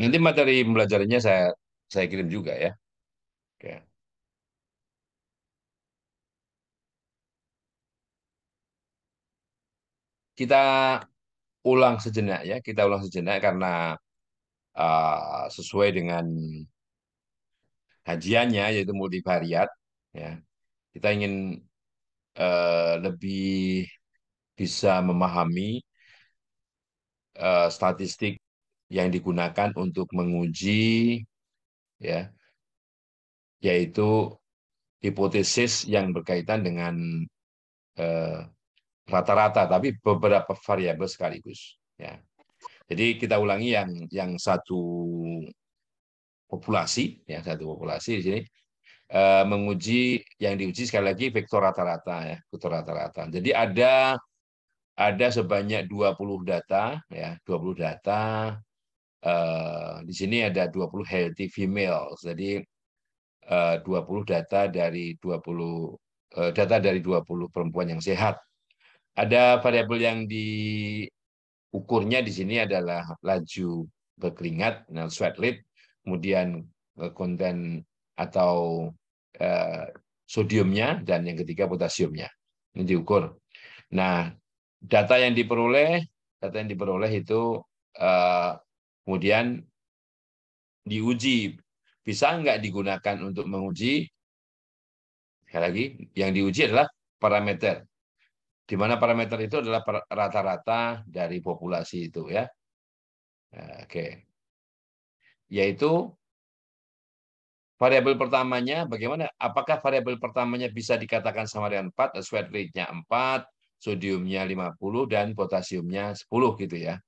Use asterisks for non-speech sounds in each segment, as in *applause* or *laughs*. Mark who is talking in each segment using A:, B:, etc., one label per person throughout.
A: Nanti materi pembelajarannya saya saya kirim juga ya. Oke. Kita ulang sejenak ya, kita ulang sejenak karena uh, sesuai dengan kajiannya yaitu multivariat ya. Kita ingin uh, lebih bisa memahami uh, statistik yang digunakan untuk menguji ya yaitu hipotesis yang berkaitan dengan rata-rata, uh, tapi beberapa variabel sekaligus. Ya. Jadi kita ulangi yang yang satu populasi, ya satu populasi di sini uh, menguji yang diuji sekali lagi vektor rata-rata ya, vektor rata-rata. Jadi ada ada sebanyak 20 data ya, 20 data Uh, di sini ada 20 healthy female. Jadi uh, 20 data dari 20 uh, data dari 20 perempuan yang sehat. Ada variabel yang diukurnya di sini adalah laju berkeringat, nah, sweat rate, kemudian konten atau uh, sodiumnya dan yang ketiga potasiumnya. Ini diukur. Nah, data yang diperoleh, data yang diperoleh itu uh, Kemudian diuji. Bisa nggak digunakan untuk menguji? Sekali lagi, yang diuji adalah parameter. Di mana parameter itu adalah rata-rata dari populasi itu ya. Oke. Yaitu variabel pertamanya bagaimana? Apakah variabel pertamanya bisa dikatakan sama dengan 4, sweat rate-nya 4, sodiumnya 50 dan potasiumnya 10 gitu ya.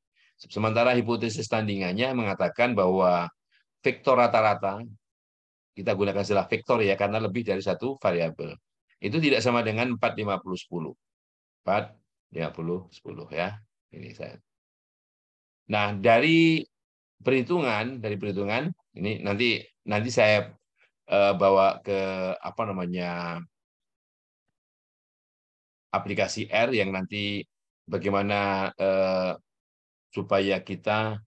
A: Sementara hipotesis tandingannya mengatakan bahwa vektor rata-rata, kita gunakan istilah vektor ya, karena lebih dari satu variabel. Itu tidak sama dengan 4, 50, 10. 4, 50, 10 ya. Ini saya. Nah, dari perhitungan, dari perhitungan, ini nanti nanti saya uh, bawa ke apa namanya aplikasi R yang nanti bagaimana uh, supaya kita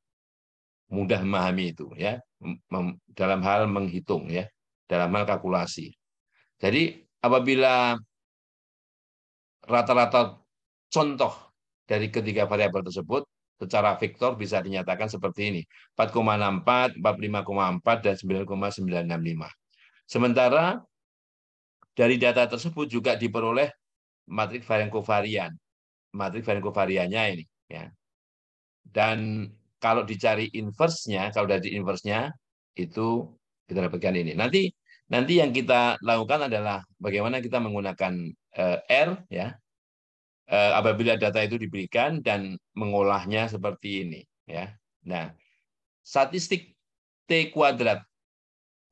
A: mudah memahami itu ya dalam hal menghitung ya dalam hal kalkulasi. Jadi apabila rata-rata contoh dari ketiga variabel tersebut secara vektor bisa dinyatakan seperti ini 4,64, 45,4 dan 9,965. Sementara dari data tersebut juga diperoleh matrik varian kovarian. Matrik varian kovariannya ini ya. Dan kalau dicari inverse-nya, kalau dari inverse-nya itu kita dapatkan ini. Nanti nanti yang kita lakukan adalah bagaimana kita menggunakan uh, R ya. Uh, apabila data itu diberikan dan mengolahnya seperti ini ya. Nah, statistik T kuadrat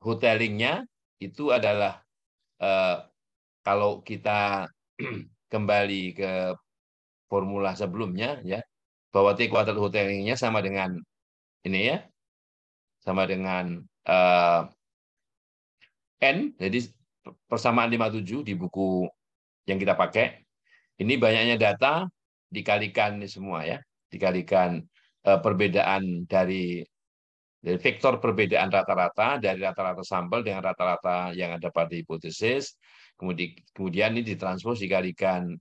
A: hotelingnya itu adalah uh, kalau kita *clears throat* kembali ke formula sebelumnya ya bahwa T kuadrat hotelingnya sama dengan ini ya, sama dengan uh, N, jadi persamaan 57 di buku yang kita pakai. Ini banyaknya data dikalikan ini semua ya, dikalikan uh, perbedaan dari dari vektor perbedaan rata-rata dari rata-rata sampel dengan rata-rata yang ada pada hipotesis, kemudian kemudian ini ditranspos dikalikan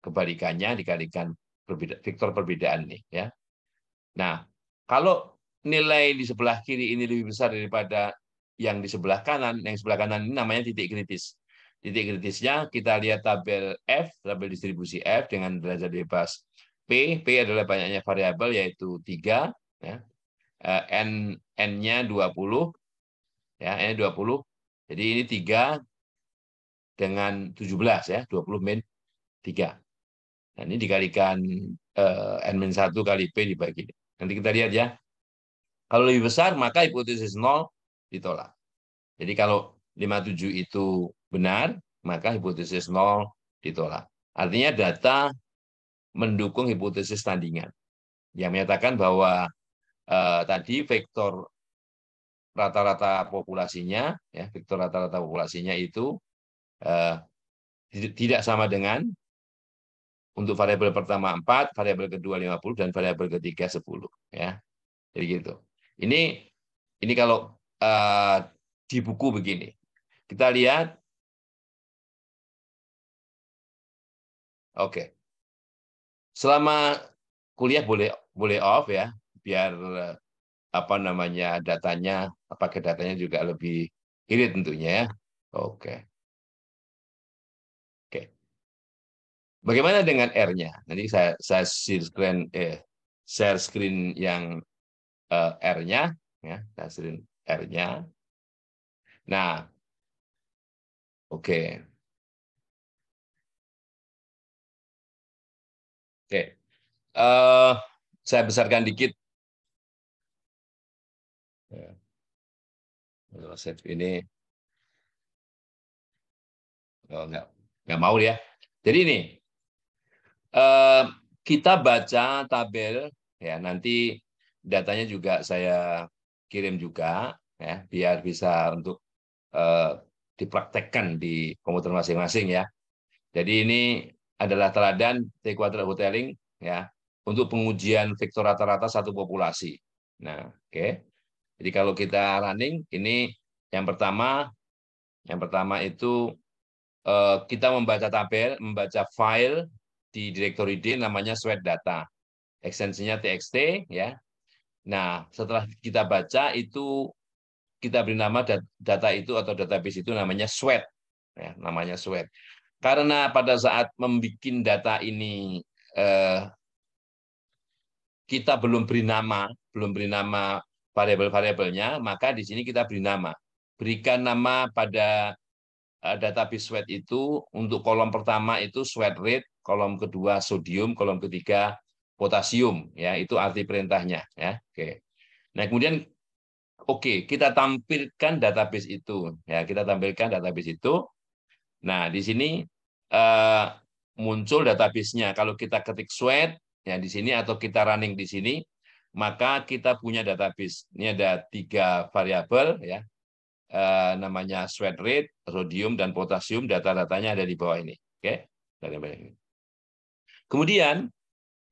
A: kebalikannya dikalikan perbeda, vektor perbedaan nih ya. Nah, kalau nilai di sebelah kiri ini lebih besar daripada yang di sebelah kanan, yang sebelah kanan ini namanya titik kritis. Titik kritisnya kita lihat tabel F, tabel distribusi F dengan derajat bebas P. P adalah banyaknya variabel yaitu 3 ya. Eh, N N-nya 20 ya, N 20. Jadi ini 3 dengan 17 ya, 20 min 3. Nah, ini dikalikan uh, N-1 kali P dibagi. Nanti kita lihat ya. Kalau lebih besar, maka hipotesis 0 ditolak. Jadi kalau 57 itu benar, maka hipotesis 0 ditolak. Artinya data mendukung hipotesis tandingan yang menyatakan bahwa uh, tadi vektor rata-rata populasinya, ya vektor rata-rata populasinya itu uh, tidak sama dengan untuk variabel pertama 4, variabel kedua 50 dan variabel ketiga 10 ya. Jadi gitu. Ini Ini kalau uh, di buku begini. Kita lihat. Oke. Selama kuliah boleh boleh off ya, biar apa namanya datanya, apakah datanya juga lebih irit tentunya ya. Oke. Oke. Bagaimana dengan R-nya? Nanti saya saya share screen eh share screen yang uh, R-nya ya, share screen R-nya. Nah, oke. Okay. Oke. Okay. Uh, saya besarkan dikit. Ya. ini oh, nggak nggak mau ya. Jadi ini uh, kita baca tabel ya nanti datanya juga saya kirim juga ya biar bisa untuk uh, dipraktekkan di komputer masing-masing ya. Jadi ini adalah teladan T kuadrat hoteling ya untuk pengujian vektor rata-rata satu populasi. Nah, oke. Okay. Jadi kalau kita running ini yang pertama yang pertama itu uh, kita membaca tabel, membaca file di directory D namanya sweat data. Ekstensinya txt ya. Nah, setelah kita baca itu kita beri nama data itu atau database itu namanya sweat ya namanya sweat karena pada saat membuat data ini eh, kita belum beri nama belum beri nama variabel-variabelnya maka di sini kita beri nama berikan nama pada eh, database sweat itu untuk kolom pertama itu sweat rate kolom kedua sodium kolom ketiga potasium ya itu arti perintahnya ya oke nah kemudian Oke, kita tampilkan database itu. Ya, kita tampilkan database itu. Nah, di sini uh, muncul database-nya. Kalau kita ketik sweat ya di sini atau kita running di sini, maka kita punya database. Ini ada tiga variabel ya. Uh, namanya sweat rate, rhodium dan potasium. Data-datanya ada di bawah ini. Oke, dari bawah ini. Kemudian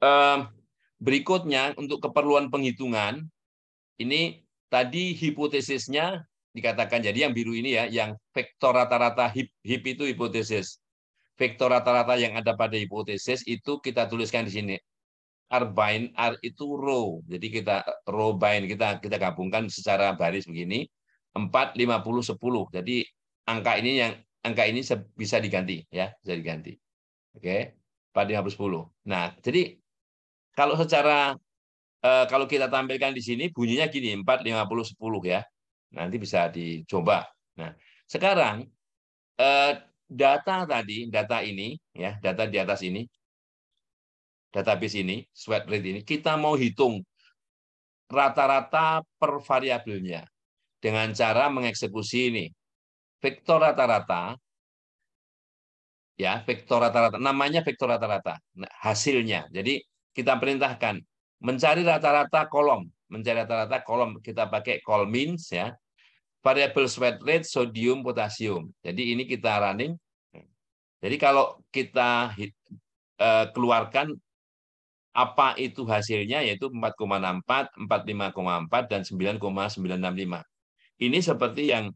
A: uh, berikutnya untuk keperluan penghitungan ini Tadi hipotesisnya dikatakan jadi yang biru ini ya, yang vektor rata-rata hip, hip itu hipotesis. Vektor rata-rata yang ada pada hipotesis itu kita tuliskan di sini. R bind R itu row. Jadi kita row bind kita kita gabungkan secara baris begini. 4 50 10. Jadi angka ini yang angka ini bisa diganti ya, bisa diganti. Oke. 4 50 10. Nah, jadi kalau secara eh, kalau kita tampilkan di sini bunyinya gini 4 50 10 ya. Nanti bisa dicoba. Nah, sekarang eh, data tadi, data ini ya, data di atas ini database ini, sweat rate ini kita mau hitung rata-rata per variabelnya dengan cara mengeksekusi ini. Vektor rata-rata ya, vektor rata-rata namanya vektor rata-rata. Nah, hasilnya. Jadi kita perintahkan mencari rata-rata kolom, mencari rata-rata kolom kita pakai colmins ya. Variabel sweat rate, sodium, potasium. Jadi ini kita running. Jadi kalau kita uh, keluarkan apa itu hasilnya yaitu 4,64, 45,4 dan 9,965. Ini seperti yang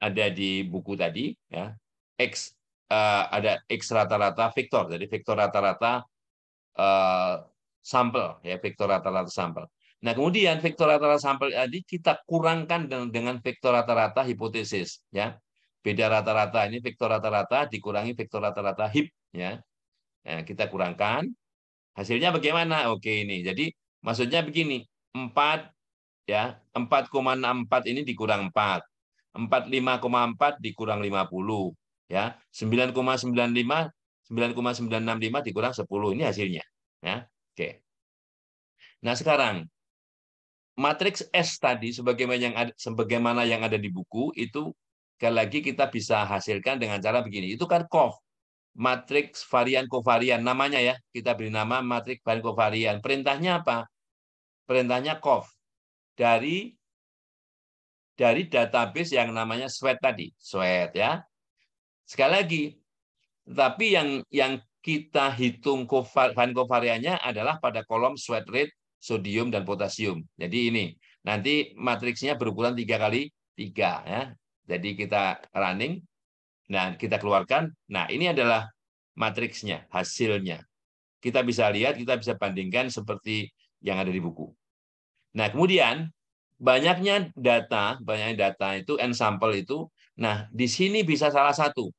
A: ada di buku tadi ya. X uh, ada X rata-rata vektor. Jadi vektor rata-rata uh, sampel ya vektor rata-rata sampel. Nah, kemudian vektor rata-rata sampel tadi kita kurangkan dengan vektor rata-rata hipotesis ya. Beda rata-rata ini vektor rata-rata dikurangi vektor rata-rata hip ya. Nah, kita kurangkan hasilnya bagaimana? Oke ini. Jadi maksudnya begini, 4 ya, 4,64 ini dikurang 4. 45,4 dikurang 50 ya. 9,95 9,965 dikurang 10 ini hasilnya ya. Oke. Nah, sekarang matriks S tadi sebagaimana yang ada, sebagaimana yang ada di buku itu sekali lagi kita bisa hasilkan dengan cara begini. Itu kan COV, matriks varian kovarian namanya ya. Kita beri nama matriks varian kovarian. Perintahnya apa? Perintahnya COV dari dari database yang namanya sweat tadi, sweat ya. Sekali lagi, tapi yang yang kita hitung bahan kovariannya adalah pada kolom sweat rate, sodium, dan potasium. Jadi ini, Nanti matriksnya berukuran tiga kali tiga ya. Jadi kita running, nah kita keluarkan. Nah ini adalah matriksnya, hasilnya. Kita bisa lihat, kita bisa bandingkan seperti yang ada di buku. Nah kemudian banyaknya data, banyaknya data itu n sampel itu. Nah di sini bisa salah satu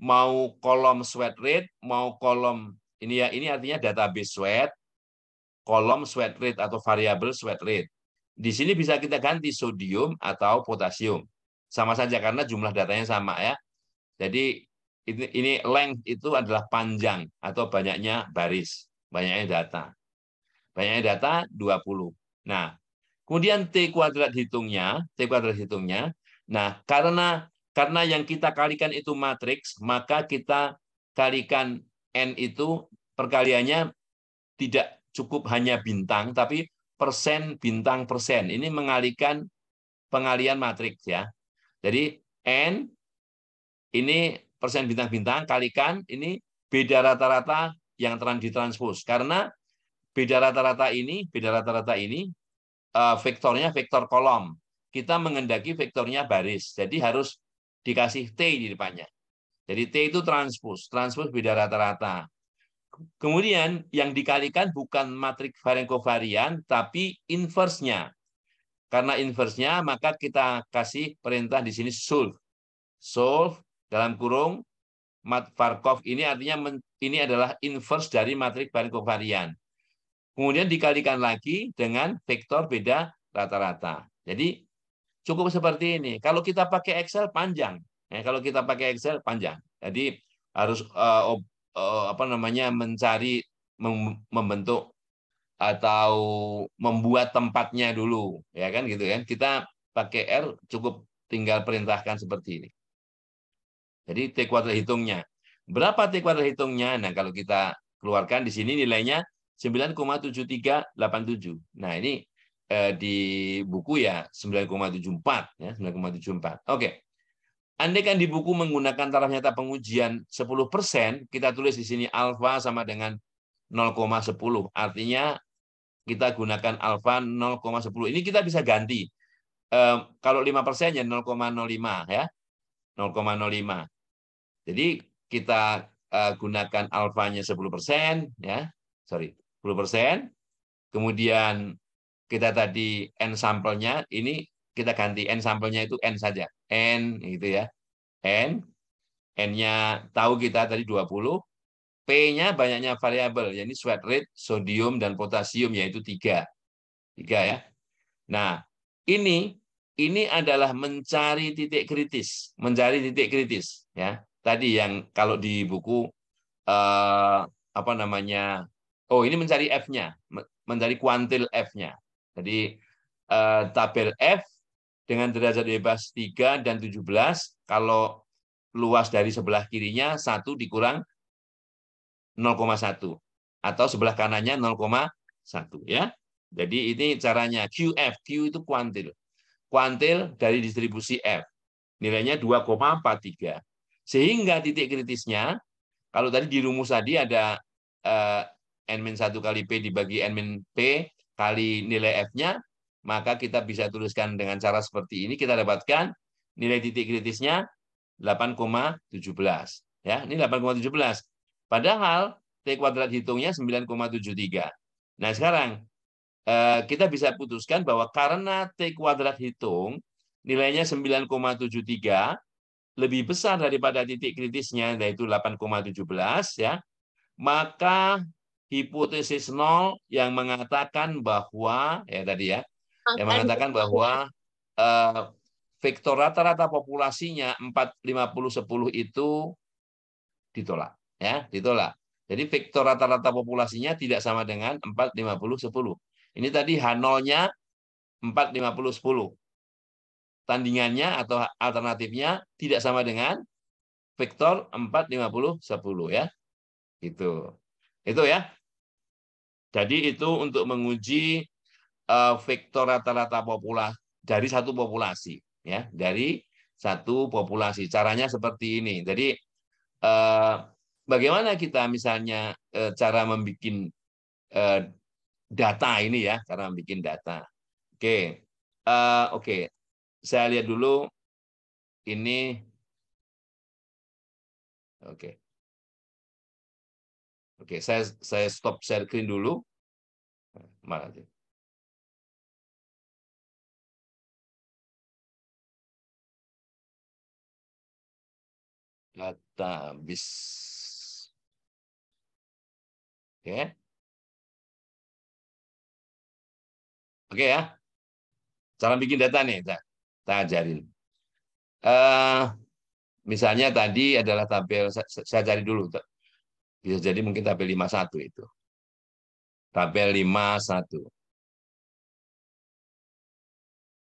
A: mau kolom sweat rate, mau kolom ini ya ini artinya database sweat, kolom sweat rate atau variabel sweat rate. Di sini bisa kita ganti sodium atau potasium. Sama saja karena jumlah datanya sama ya. Jadi ini, ini length itu adalah panjang atau banyaknya baris, banyaknya data. Banyaknya data 20. Nah, kemudian T kuadrat hitungnya, T kuadrat hitungnya. Nah, karena karena yang kita kalikan itu matriks, maka kita kalikan N itu perkaliannya tidak cukup hanya bintang, tapi persen bintang persen. Ini mengalihkan pengalian matriks ya. Jadi N ini persen bintang-bintang kalikan ini beda rata-rata yang terang ditranspos. Karena beda rata-rata ini, beda rata-rata ini eh, vektornya vektor kolom. Kita mengendaki vektornya baris. Jadi harus dikasih T di depannya. Jadi T itu transpos. Transpos beda rata-rata. Kemudian yang dikalikan bukan matriks varian tapi inverse-nya. Karena inverse-nya, maka kita kasih perintah di sini solve. Solve dalam kurung mat Markov ini artinya ini adalah inverse dari matriks varian. Kemudian dikalikan lagi dengan vektor beda rata-rata. Jadi cukup seperti ini. Kalau kita pakai Excel panjang. Ya, kalau kita pakai Excel panjang. Jadi harus uh, Eh, apa namanya mencari membentuk atau membuat tempatnya dulu ya kan gitu kan kita pakai R cukup tinggal perintahkan seperti ini jadi T kuadrat hitungnya berapa T kuadrat hitungnya nah kalau kita keluarkan di sini nilainya 9,7387 nah ini eh, di buku ya 9,74 ya 9,74 oke Andai kan di buku menggunakan taraf nyata pengujian 10%, kita tulis di sini alfa sama dengan 0,10. Artinya kita gunakan alfa 0,10. Ini kita bisa ganti. Eh, kalau 5% ya 0,05 ya. 0,05. Jadi kita eh, gunakan alfanya 10% ya. Sorry, 10%. Kemudian kita tadi n sampelnya ini kita ganti n sampelnya itu n saja. N gitu ya. N N-nya tahu kita tadi 20. P-nya banyaknya variabel, yakni sweat rate, sodium dan potasium yaitu tiga. Tiga ya. Nah, ini ini adalah mencari titik kritis, mencari titik kritis ya. Tadi yang kalau di buku eh, apa namanya? Oh, ini mencari F-nya, mencari kuantil F-nya. Jadi eh, tabel F dengan derajat bebas 3 dan 17 kalau luas dari sebelah kirinya 1 dikurang 0,1 atau sebelah kanannya 0,1 ya. Jadi ini caranya QF, Q itu kuantil. Kuantil dari distribusi F. Nilainya 2,43. Sehingga titik kritisnya kalau tadi di rumus tadi ada eh, N-1 kali P dibagi N-P kali nilai F-nya, maka kita bisa tuliskan dengan cara seperti ini. Kita dapatkan nilai titik kritisnya 8,17 ya ini 8,17 padahal t kuadrat hitungnya 9,73 nah sekarang eh, kita bisa putuskan bahwa karena t kuadrat hitung nilainya 9,73 lebih besar daripada titik kritisnya yaitu 8,17 ya maka hipotesis nol yang mengatakan bahwa ya tadi ya yang mengatakan bahwa uh, vektor rata-rata populasinya 4 50 10 itu ditolak ya ditolak. Jadi vektor rata-rata populasinya tidak sama dengan 4 50 10 ini tadi H0-nya 4 50 10 tandingannya atau alternatifnya tidak sama dengan vektor 4 50 10 ya. Itu itu ya jadi itu untuk menguji Eh, vektor rata-rata populasi dari satu populasi ya dari satu populasi caranya seperti ini jadi eh, bagaimana kita misalnya eh, cara membuat data ini ya cara membuat data oke uh, oke, okay. saya lihat dulu ini. Oke. Okay. Oke, saya saya stop share screen dulu. Mana? Database. Oke. Okay. Oke okay, ya. Cara bikin data nih, kita, kita ajarin. Uh, misalnya tadi adalah tabel, saya cari dulu. Bisa jadi mungkin tabel 51 itu. Tabel 51.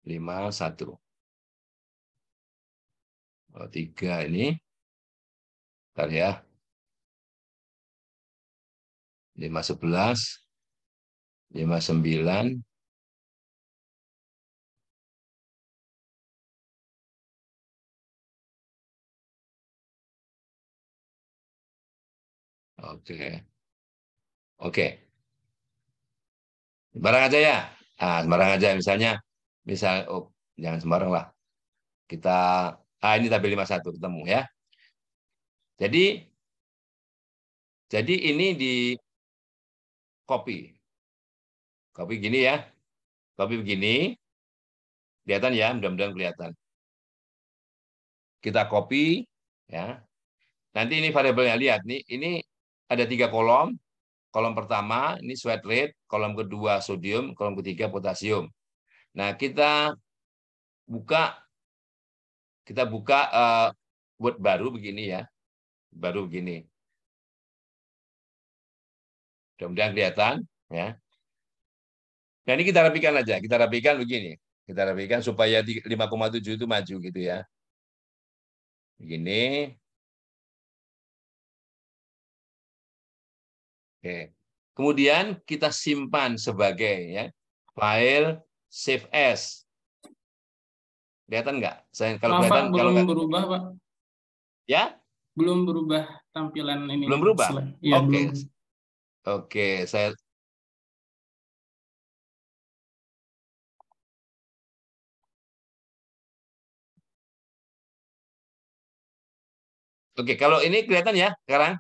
A: 51. Oh, tiga ini. Bentar ya. 511. 59. Oke. Oke. Sembarang aja ya. Nah, sembarang aja misalnya misal oh, jangan sembarang lah. Kita ah ini tabel 51 ketemu ya. Jadi jadi ini di copy. Copy gini ya. Copy begini. Kelihatan ya, mudah-mudahan kelihatan. Kita copy ya. Nanti ini variabelnya lihat nih, ini ada tiga kolom. Kolom pertama ini sweat rate, kolom kedua sodium, kolom ketiga potasium. Nah kita buka kita buka uh, word baru begini ya, baru begini. Mudah-mudahan kelihatan ya. Nah ini kita rapikan aja, kita rapikan begini, kita rapikan supaya 5,7 itu maju gitu ya. Begini, Oke. Kemudian kita simpan sebagai ya file save as. Kelihatan nggak? Saya kalau kelihatan
B: belum kalau berubah, Pak.
A: Ya?
B: Belum berubah tampilan ini.
A: Belum berubah. Ya, Oke. Okay. Oke, okay. saya Oke, kalau ini kelihatan ya sekarang?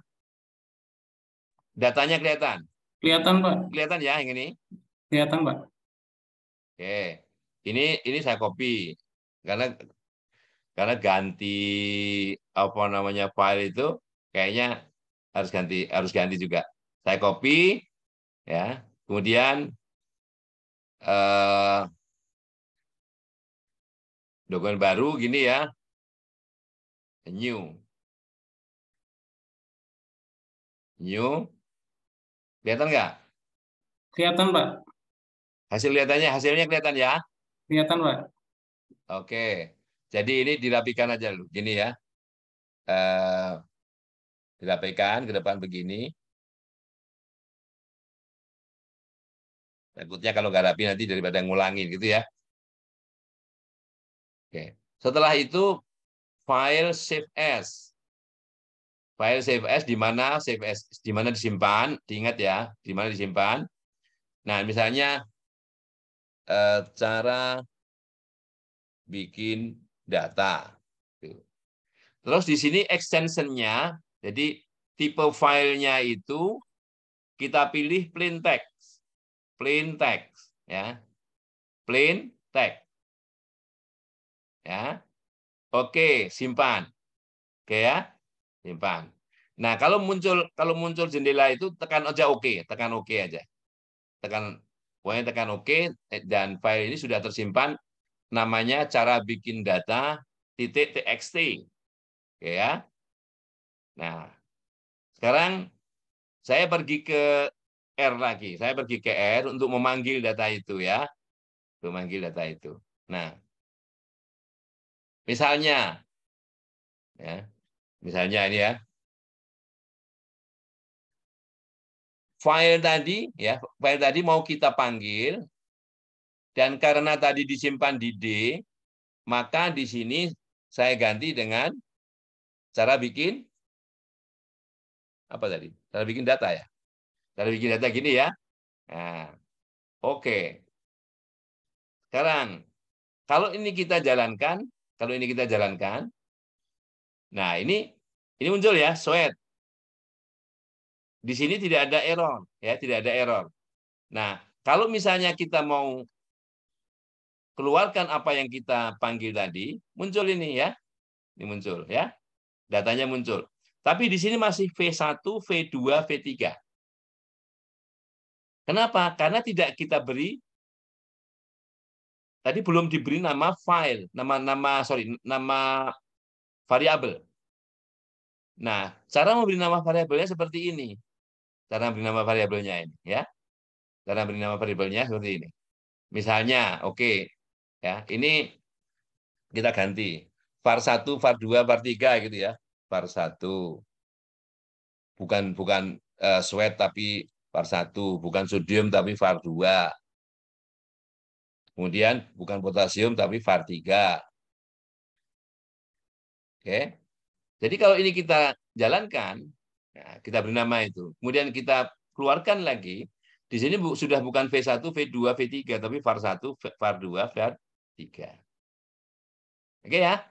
A: Datanya kelihatan?
B: Kelihatan, Pak.
A: Kelihatan ya yang ini?
B: Kelihatan, Pak.
A: Oke. Ini ini saya copy karena karena ganti apa namanya file itu kayaknya harus ganti harus ganti juga. Saya copy ya. Kemudian eh, dokumen baru gini ya. New. New Kelihatan nggak?
B: Kelihatan, Pak.
A: Hasil lihatannya, hasilnya kelihatan ya?
B: Kelihatan, Pak.
A: Oke. Jadi ini dirapikan aja dulu. Gini ya. Eh, dirapikan ke depan begini. Takutnya kalau nggak rapi nanti daripada ngulangin gitu ya. Oke. Setelah itu file save as file save di mana save di mana disimpan, diingat ya, di mana disimpan. Nah, misalnya eh, cara bikin data. Terus di sini extensionnya, jadi tipe filenya itu kita pilih plain text, plain text, ya, plain text, ya. Oke, simpan. Oke ya simpan. Nah, kalau muncul kalau muncul jendela itu tekan aja oke, okay. tekan oke okay aja. Tekan pokoknya tekan oke okay, dan file ini sudah tersimpan namanya cara bikin data titik txt. Oke ya. Nah, sekarang saya pergi ke R lagi. Saya pergi ke R untuk memanggil data itu ya. Memanggil data itu. Nah, misalnya ya, Misalnya ini ya. File tadi ya, file tadi mau kita panggil dan karena tadi disimpan di D, maka di sini saya ganti dengan cara bikin apa tadi? Cara bikin data ya. Cara bikin data gini ya. Nah, oke. Sekarang kalau ini kita jalankan, kalau ini kita jalankan, nah ini ini muncul ya, sweat. Di sini tidak ada error, ya tidak ada error. Nah, kalau misalnya kita mau keluarkan apa yang kita panggil tadi, muncul ini ya. Ini muncul ya. Datanya muncul. Tapi di sini masih V1, V2, V3. Kenapa? Karena tidak kita beri tadi belum diberi nama file, nama nama sorry, nama variabel. Nah, cara memberi nama variabelnya seperti ini. Cara memberi nama variabelnya ini, ya. Cara memberi nama variabelnya seperti ini. Misalnya, oke, okay, ya, ini kita ganti var 1, var 2, var 3 gitu ya var 1. Bukan bukan uh, sweat tapi var 1, bukan sodium tapi var 2. Kemudian bukan potasium tapi var 3. Oke. Jadi kalau ini kita jalankan, ya, kita beri nama itu. Kemudian kita keluarkan lagi, di sini sudah bukan V1, V2, V3, tapi var 1, var 2, var 3. Oke ya?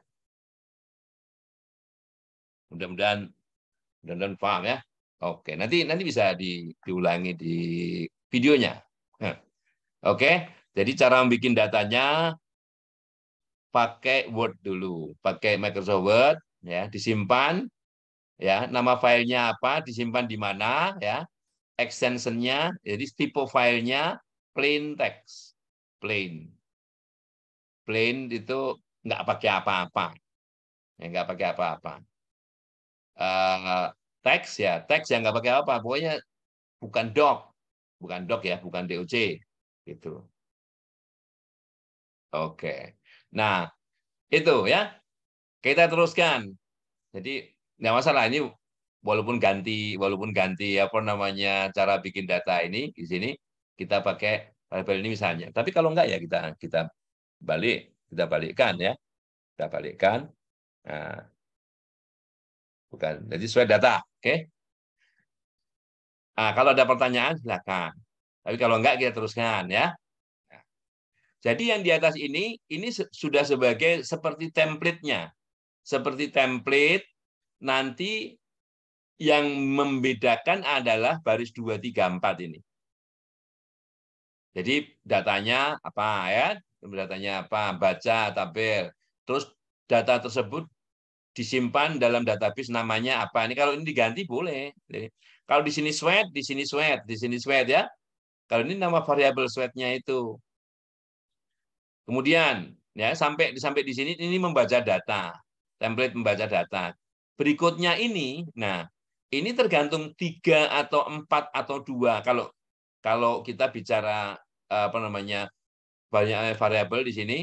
A: Mudah-mudahan mudah-mudahan paham ya. Oke, nanti nanti bisa di, diulangi di videonya. Oke, jadi cara membuat datanya pakai Word dulu, pakai Microsoft Word, ya, disimpan, ya, nama filenya apa, disimpan di mana, ya, extensionnya, jadi tipe filenya plain text, plain, plain itu nggak pakai apa-apa, ya, nggak pakai apa-apa. Uh, teks ya teks yang nggak pakai apa pokoknya bukan doc. Bukan doc ya bukan doc gitu. Oke. Nah itu ya. Kita teruskan. Jadi nggak masalah ini walaupun ganti walaupun ganti apa namanya cara bikin data ini di sini kita pakai variabel ini misalnya tapi kalau enggak ya kita kita balik kita balikkan ya kita balikkan nah, Bukan. Jadi sesuai data. Oke. Okay? Nah, kalau ada pertanyaan silakan. Tapi kalau enggak kita teruskan ya. Jadi yang di atas ini ini sudah sebagai seperti template-nya. Seperti template nanti yang membedakan adalah baris 2 3 4 ini. Jadi datanya apa ya? Datanya apa? Baca, tabel. Terus data tersebut disimpan dalam database namanya apa. Ini kalau ini diganti boleh. Kalau di sini sweat, di sini sweat, di sini sweat ya. Kalau ini nama variabel sweatnya itu. Kemudian ya sampai sampai di sini ini membaca data, template membaca data. Berikutnya ini, nah ini tergantung tiga atau empat atau dua. Kalau kalau kita bicara apa namanya banyak variabel di sini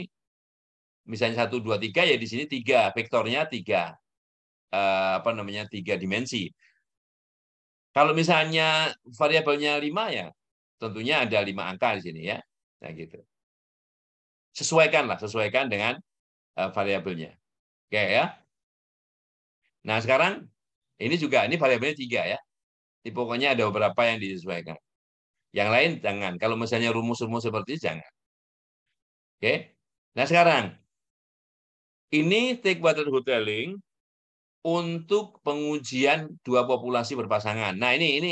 A: misalnya satu dua tiga ya di sini tiga vektornya tiga uh, apa namanya tiga dimensi. Kalau misalnya variabelnya lima ya tentunya ada lima angka di sini ya. Nah gitu. Sesuaikan lah sesuaikan dengan uh, variabelnya. Oke ya nah sekarang ini juga ini variabelnya tiga ya ini pokoknya ada beberapa yang disesuaikan yang lain jangan kalau misalnya rumus-rumus seperti ini jangan oke nah sekarang ini take water hoteling untuk pengujian dua populasi berpasangan. Nah, ini ini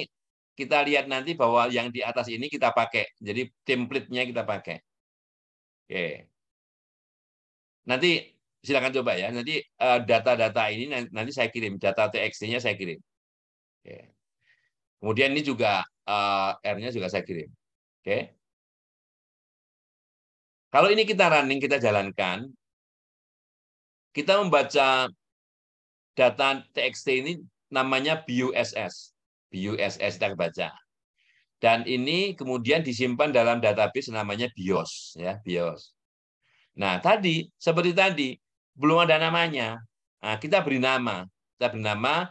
A: kita lihat nanti bahwa yang di atas ini kita pakai. Jadi template-nya kita pakai. Oke. Nanti silakan coba ya. Nanti eh, data-data ini nanti saya kirim, data TXT-nya saya kirim. Oke. Kemudian ini juga uh, R-nya juga saya kirim. Oke. Kalau ini kita running, kita jalankan, kita membaca data TXT ini namanya BUSS. BUSS kita baca. Dan ini kemudian disimpan dalam database namanya BIOS. ya BIOS. Nah, tadi, seperti tadi, belum ada namanya. Nah, kita beri nama. Kita beri nama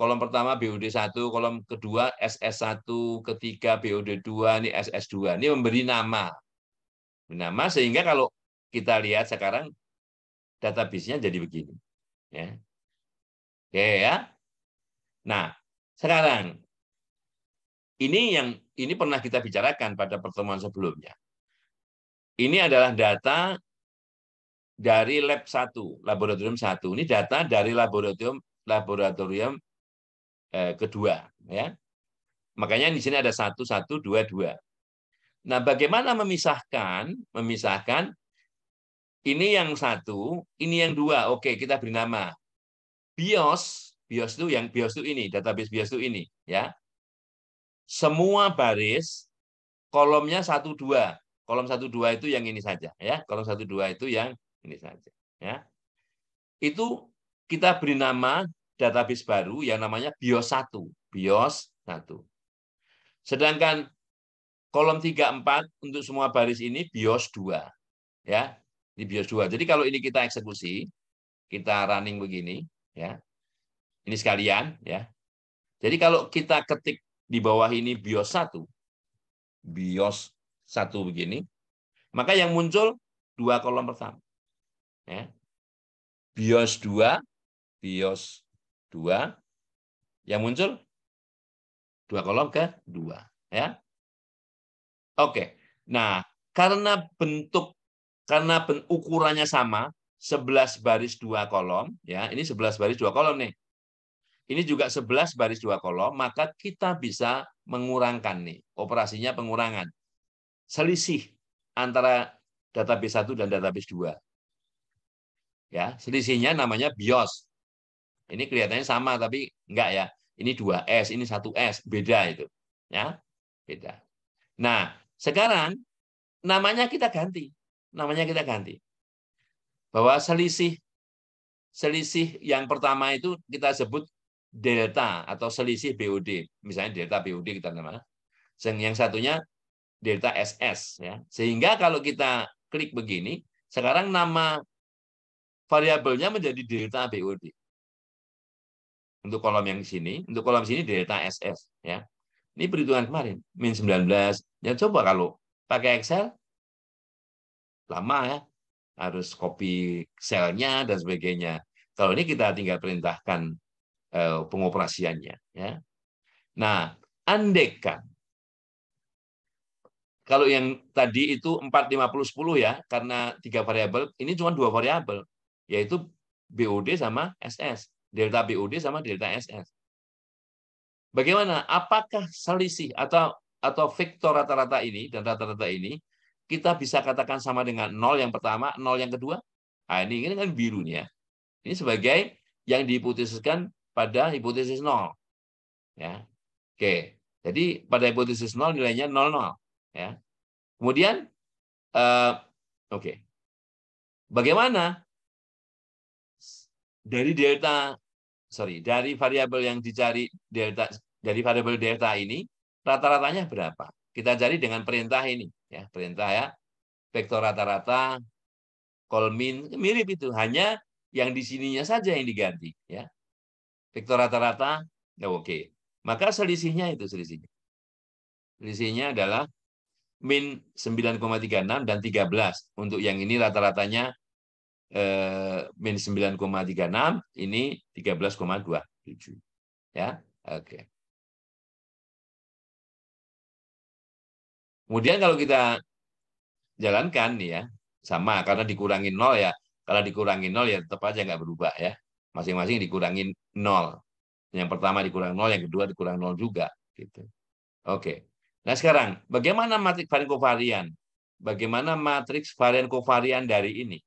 A: kolom pertama BOD1, kolom kedua SS1, ketiga BOD2, ini SS2. Ini memberi nama. Nama sehingga kalau kita lihat sekarang database-nya jadi begini. Ya. Oke ya. Nah, sekarang ini yang ini pernah kita bicarakan pada pertemuan sebelumnya. Ini adalah data dari lab 1, laboratorium 1. Ini data dari laboratorium laboratorium eh, kedua ya. Makanya di sini ada satu satu dua dua. Nah, bagaimana memisahkan memisahkan ini yang satu, ini yang dua. Oke, kita beri nama BIOS. BIOS itu yang BIOS itu ini, database BIOS itu ini, ya. Semua baris kolomnya satu dua. Kolom satu dua itu yang ini saja, ya. Kolom satu dua itu yang ini saja, ya. Itu kita beri nama database baru yang namanya BIOS 1. BIOS 1. Sedangkan kolom 3 4 untuk semua baris ini BIOS 2. Ya. Ini BIOS 2. Jadi kalau ini kita eksekusi, kita running begini, ya. Ini sekalian, ya. Jadi kalau kita ketik di bawah ini BIOS 1, BIOS 1 begini, maka yang muncul dua kolom pertama. Ya. BIOS 2, BIOS 2, yang muncul? Dua kolom ke dua ya. Oke. Nah karena bentuk karena ben, ukurannya sama 11 baris dua kolom ya. Ini 11 baris dua kolom nih. Ini juga 11 baris dua kolom maka kita bisa mengurangkan nih operasinya pengurangan. Selisih antara database 1 dan database 2 ya selisihnya namanya BIOS ini kelihatannya sama tapi enggak ya ini 2S, ini 1S, beda itu. Ya, beda. Nah, sekarang namanya kita ganti. Namanya kita ganti. Bahwa selisih selisih yang pertama itu kita sebut delta atau selisih BOD. Misalnya delta BOD kita nama. Yang satunya delta SS ya. Sehingga kalau kita klik begini, sekarang nama variabelnya menjadi delta BOD untuk kolom yang sini, untuk kolom sini delta SS ya. Ini perhitungan kemarin, min 19. Ya coba kalau pakai Excel lama ya, harus copy selnya dan sebagainya. Kalau ini kita tinggal perintahkan eh, pengoperasiannya ya. Nah, andekan kalau yang tadi itu 4, 50, 10 ya, karena tiga variabel, ini cuma dua variabel, yaitu BOD sama SS delta BOD sama delta SS. Bagaimana? Apakah selisih atau atau vektor rata-rata ini dan rata-rata ini kita bisa katakan sama dengan nol yang pertama, nol yang kedua? Nah, ini, ini kan biru nih ya. Ini sebagai yang dihipotesiskan pada hipotesis nol. Ya. Oke. Jadi pada hipotesis nol nilainya nol nol. Ya. Kemudian, uh, oke. Okay. Bagaimana dari delta sorry dari variabel yang dicari delta dari variabel delta ini rata-ratanya berapa? Kita cari dengan perintah ini ya, perintah ya. Vektor rata-rata kolmin mirip itu, hanya yang di sininya saja yang diganti ya. Vektor rata-rata ya oke. Maka selisihnya itu selisihnya. Selisihnya adalah min 9,36 dan 13. Untuk yang ini rata-ratanya eh, min 9,36 ini 13,27 ya oke. Kemudian kalau kita jalankan nih ya sama karena dikurangin nol ya kalau dikurangin nol ya tetap aja nggak berubah ya. Masing-masing dikurangin nol. Yang pertama dikurang nol yang kedua dikurang nol juga gitu. Oke. Nah sekarang bagaimana matriks varian? Kovarian bagaimana matriks varian kovarian dari ini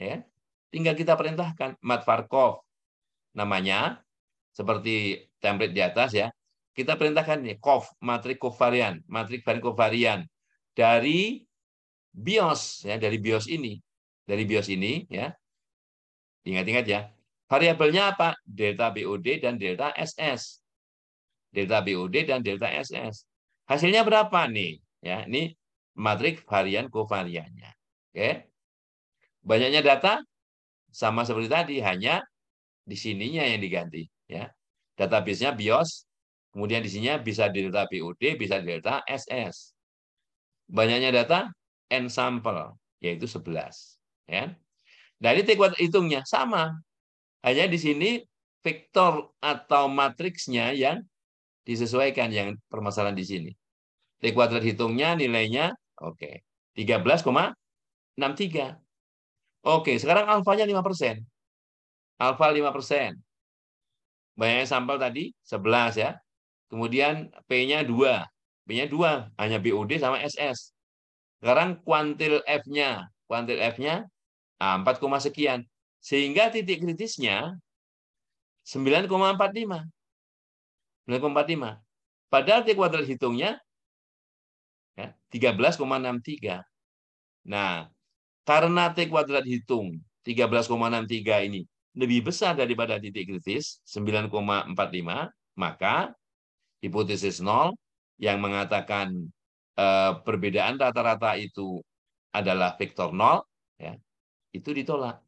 A: ya. Tinggal kita perintahkan matvarkov namanya seperti template di atas ya. Kita perintahkan nih kov matrik kovarian matrik varian kovarian. Dari BIOS ya dari BIOS ini dari BIOS ini ya. Ingat-ingat ya variabelnya apa? Delta BOD dan delta SS delta BOD dan delta SS hasilnya berapa nih? Ya ini matrik varian kovariannya oke Banyaknya data sama seperti tadi, hanya di sininya yang diganti. Ya, database-nya BIOS, kemudian di sininya bisa delta POD, bisa delta SS. Banyaknya data n sampel, yaitu 11. Ya. Dari T kuadrat hitungnya sama, hanya di sini vektor atau matriksnya yang disesuaikan yang permasalahan di sini. T kuadrat hitungnya nilainya oke okay, 13,63. Oke, sekarang alfanya 5%. Alfa 5%. Banyaknya sampel tadi 11 ya. Kemudian P-nya 2. P-nya 2, hanya BOD sama SS. Sekarang kuantil F-nya, kuantil F-nya 4, sekian. Sehingga titik kritisnya 9,45. 9,45. Padahal T kuadrat hitungnya ya, 13,63. Nah, karena T kuadrat hitung 13,63 ini lebih besar daripada titik kritis 9,45, maka hipotesis nol yang mengatakan eh, perbedaan rata-rata itu adalah vektor nol, ya, itu ditolak.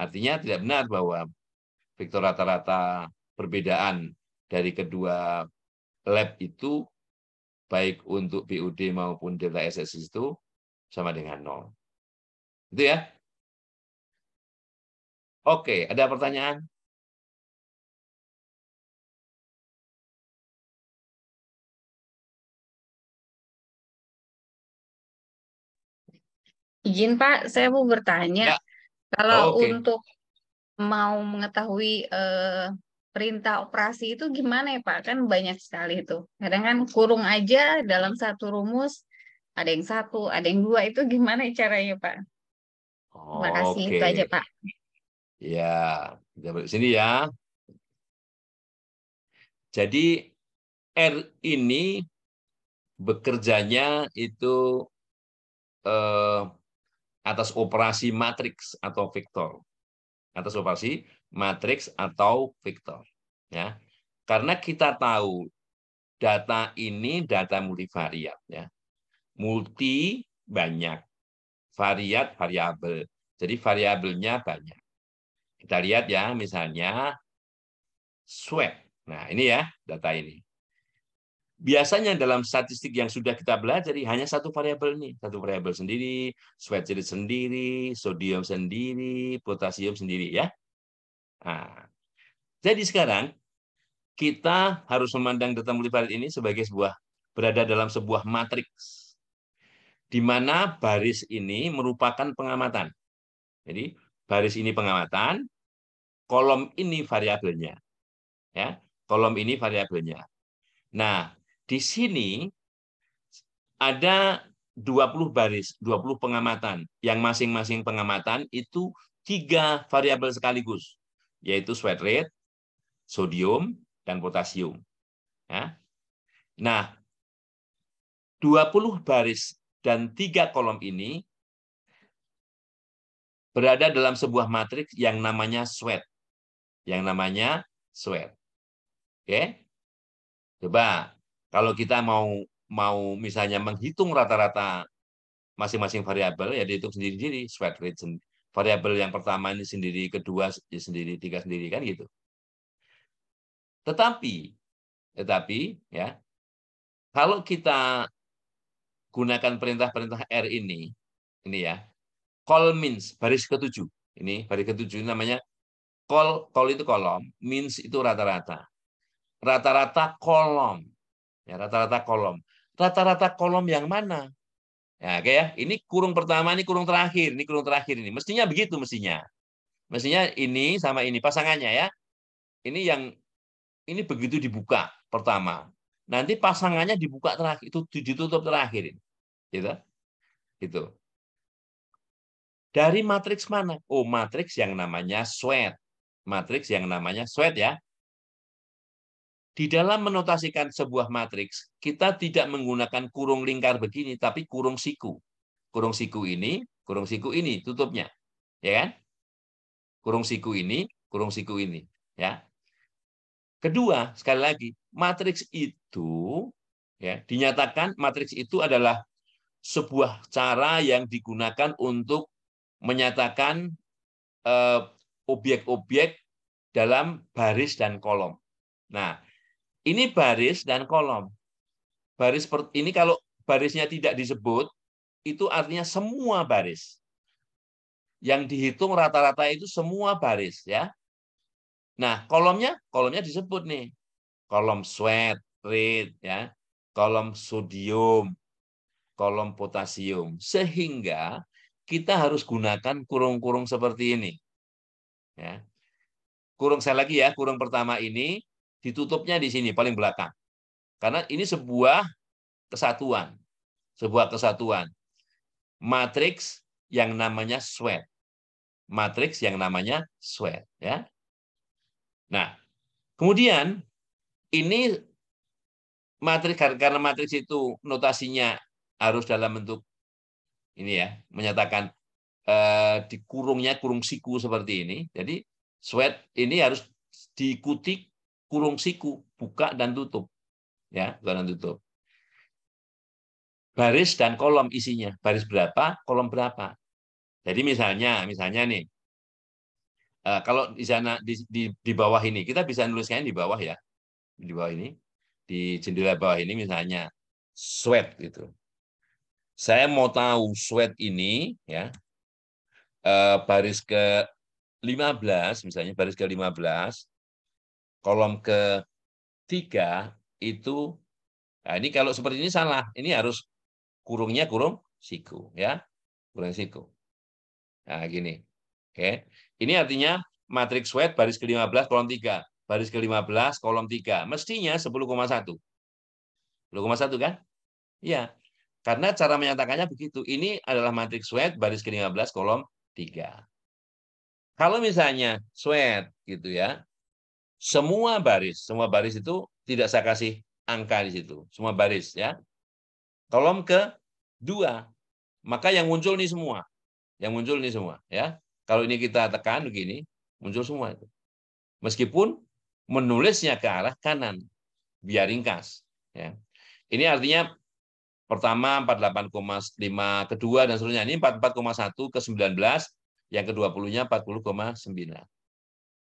A: Artinya tidak benar bahwa vektor rata-rata perbedaan dari kedua lab itu baik untuk BUD maupun delta SS itu sama dengan nol. Itu ya. Oke, ada pertanyaan?
C: Izin Pak, saya mau bertanya.
A: Ya.
C: Kalau
A: Oke.
C: untuk mau mengetahui eh, perintah operasi itu gimana ya Pak? Kan banyak sekali itu. Kadang kan kurung aja dalam satu rumus, ada yang satu, ada yang dua. Itu gimana caranya Pak? Terima kasih.
A: Oke.
C: Itu aja Pak.
A: Ya, kita balik sini ya. Jadi R ini bekerjanya itu eh, atas operasi matriks atau vektor. Atas operasi matriks atau vektor. Ya. Karena kita tahu data ini data multivariat ya. Multi banyak, variat variabel. Jadi variabelnya banyak. Kita lihat ya, misalnya sweat. Nah, ini ya data ini. Biasanya dalam statistik yang sudah kita pelajari hanya satu variabel nih, satu variabel sendiri, sweat rate sendiri, sodium sendiri, potasium sendiri ya. Nah, jadi sekarang kita harus memandang data multivariat ini sebagai sebuah berada dalam sebuah matriks di mana baris ini merupakan pengamatan. Jadi baris ini pengamatan, kolom ini variabelnya. Ya, kolom ini variabelnya. Nah, di sini ada 20 baris, 20 pengamatan. Yang masing-masing pengamatan itu tiga variabel sekaligus, yaitu sweat rate, sodium, dan potasium. Ya. Nah, 20 baris dan tiga kolom ini berada dalam sebuah matriks yang namanya sweat. Yang namanya sweat. Oke. Coba kalau kita mau mau misalnya menghitung rata-rata masing-masing variabel ya dihitung sendiri-sendiri sweat rate variabel yang pertama ini sendiri, kedua sendiri, tiga sendiri kan gitu. Tetapi tetapi ya kalau kita gunakan perintah-perintah R ini ini ya call means baris ketujuh. Ini baris ketujuh namanya call call itu kolom, means itu rata-rata. Rata-rata kolom. Ya, rata-rata kolom. Rata-rata kolom yang mana? Ya, oke ya. Ini kurung pertama, ini kurung terakhir, ini kurung terakhir ini. Mestinya begitu mestinya. Mestinya ini sama ini pasangannya ya. Ini yang ini begitu dibuka pertama. Nanti pasangannya dibuka terakhir, itu ditutup terakhir. Gitu. Gitu. Dari matriks mana? Oh, matriks yang namanya sweat. Matriks yang namanya sweat ya. Di dalam menotasikan sebuah matriks, kita tidak menggunakan kurung lingkar begini, tapi kurung siku. Kurung siku ini, kurung siku ini tutupnya. Ya kan? Kurung siku ini, kurung siku ini, ya. Kedua, sekali lagi, matriks itu ya dinyatakan matriks itu adalah sebuah cara yang digunakan untuk menyatakan eh, objek-objek dalam baris dan kolom. Nah, ini baris dan kolom. Baris ini kalau barisnya tidak disebut, itu artinya semua baris. Yang dihitung rata-rata itu semua baris ya. Nah, kolomnya kolomnya disebut nih. Kolom sweat rate ya, kolom sodium, kolom potasium. Sehingga kita harus gunakan kurung-kurung seperti ini. Ya. Kurung saya lagi ya, kurung pertama ini ditutupnya di sini paling belakang. Karena ini sebuah kesatuan. Sebuah kesatuan. Matriks yang namanya sweat. Matriks yang namanya sweat. Ya. Nah, kemudian ini matriks karena matriks itu notasinya harus dalam bentuk ini ya menyatakan eh, dikurungnya kurung siku seperti ini. Jadi sweat ini harus diikuti kurung siku, buka dan tutup. Ya, buka dan tutup. Baris dan kolom isinya. Baris berapa, kolom berapa. Jadi misalnya, misalnya nih, eh, kalau di sana di, di, di bawah ini kita bisa nuliskan di bawah ya, di bawah ini, di jendela bawah ini misalnya sweat gitu. Saya mau tahu sweat ini ya eh, baris ke 15 misalnya baris ke 15 kolom ke 3 itu nah ini kalau seperti ini salah. Ini harus kurungnya kurung siku ya kurung siku. Nah gini oke ini artinya matriks sweat baris ke 15 kolom 3 baris ke 15 kolom 3 mestinya 10,1 10,1 kan iya karena cara menyatakannya begitu. Ini adalah matriks sweat baris ke-15 kolom 3. Kalau misalnya sweat gitu ya, semua baris, semua baris itu tidak saya kasih angka di situ. Semua baris ya. Kolom ke 2. Maka yang muncul nih semua. Yang muncul nih semua ya. Kalau ini kita tekan begini, muncul semua itu. Meskipun menulisnya ke arah kanan biar ringkas ya. Ini artinya pertama 48,5 kedua dan seterusnya. Ini 44,1 ke 19 yang ke-20-nya 40,9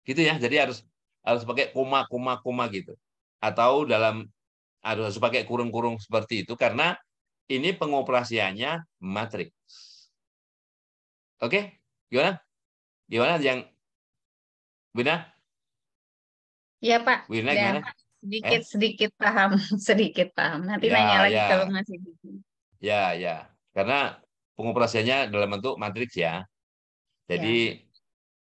A: gitu ya jadi harus harus pakai koma koma koma gitu. Atau dalam harus pakai kurung-kurung seperti itu karena ini pengoperasiannya matriks. Oke gimana gimana yang Wina
C: Iya Pak.
A: Wina
C: Ya,
A: gimana
C: sedikit
A: Eh?
C: sedikit paham, *laughs* sedikit paham. Nanti
A: Ya,
C: nanya lagi
A: ya.
C: kalau masih bingung.
A: Ya, ya. Karena pengoperasiannya dalam bentuk matriks ya. Jadi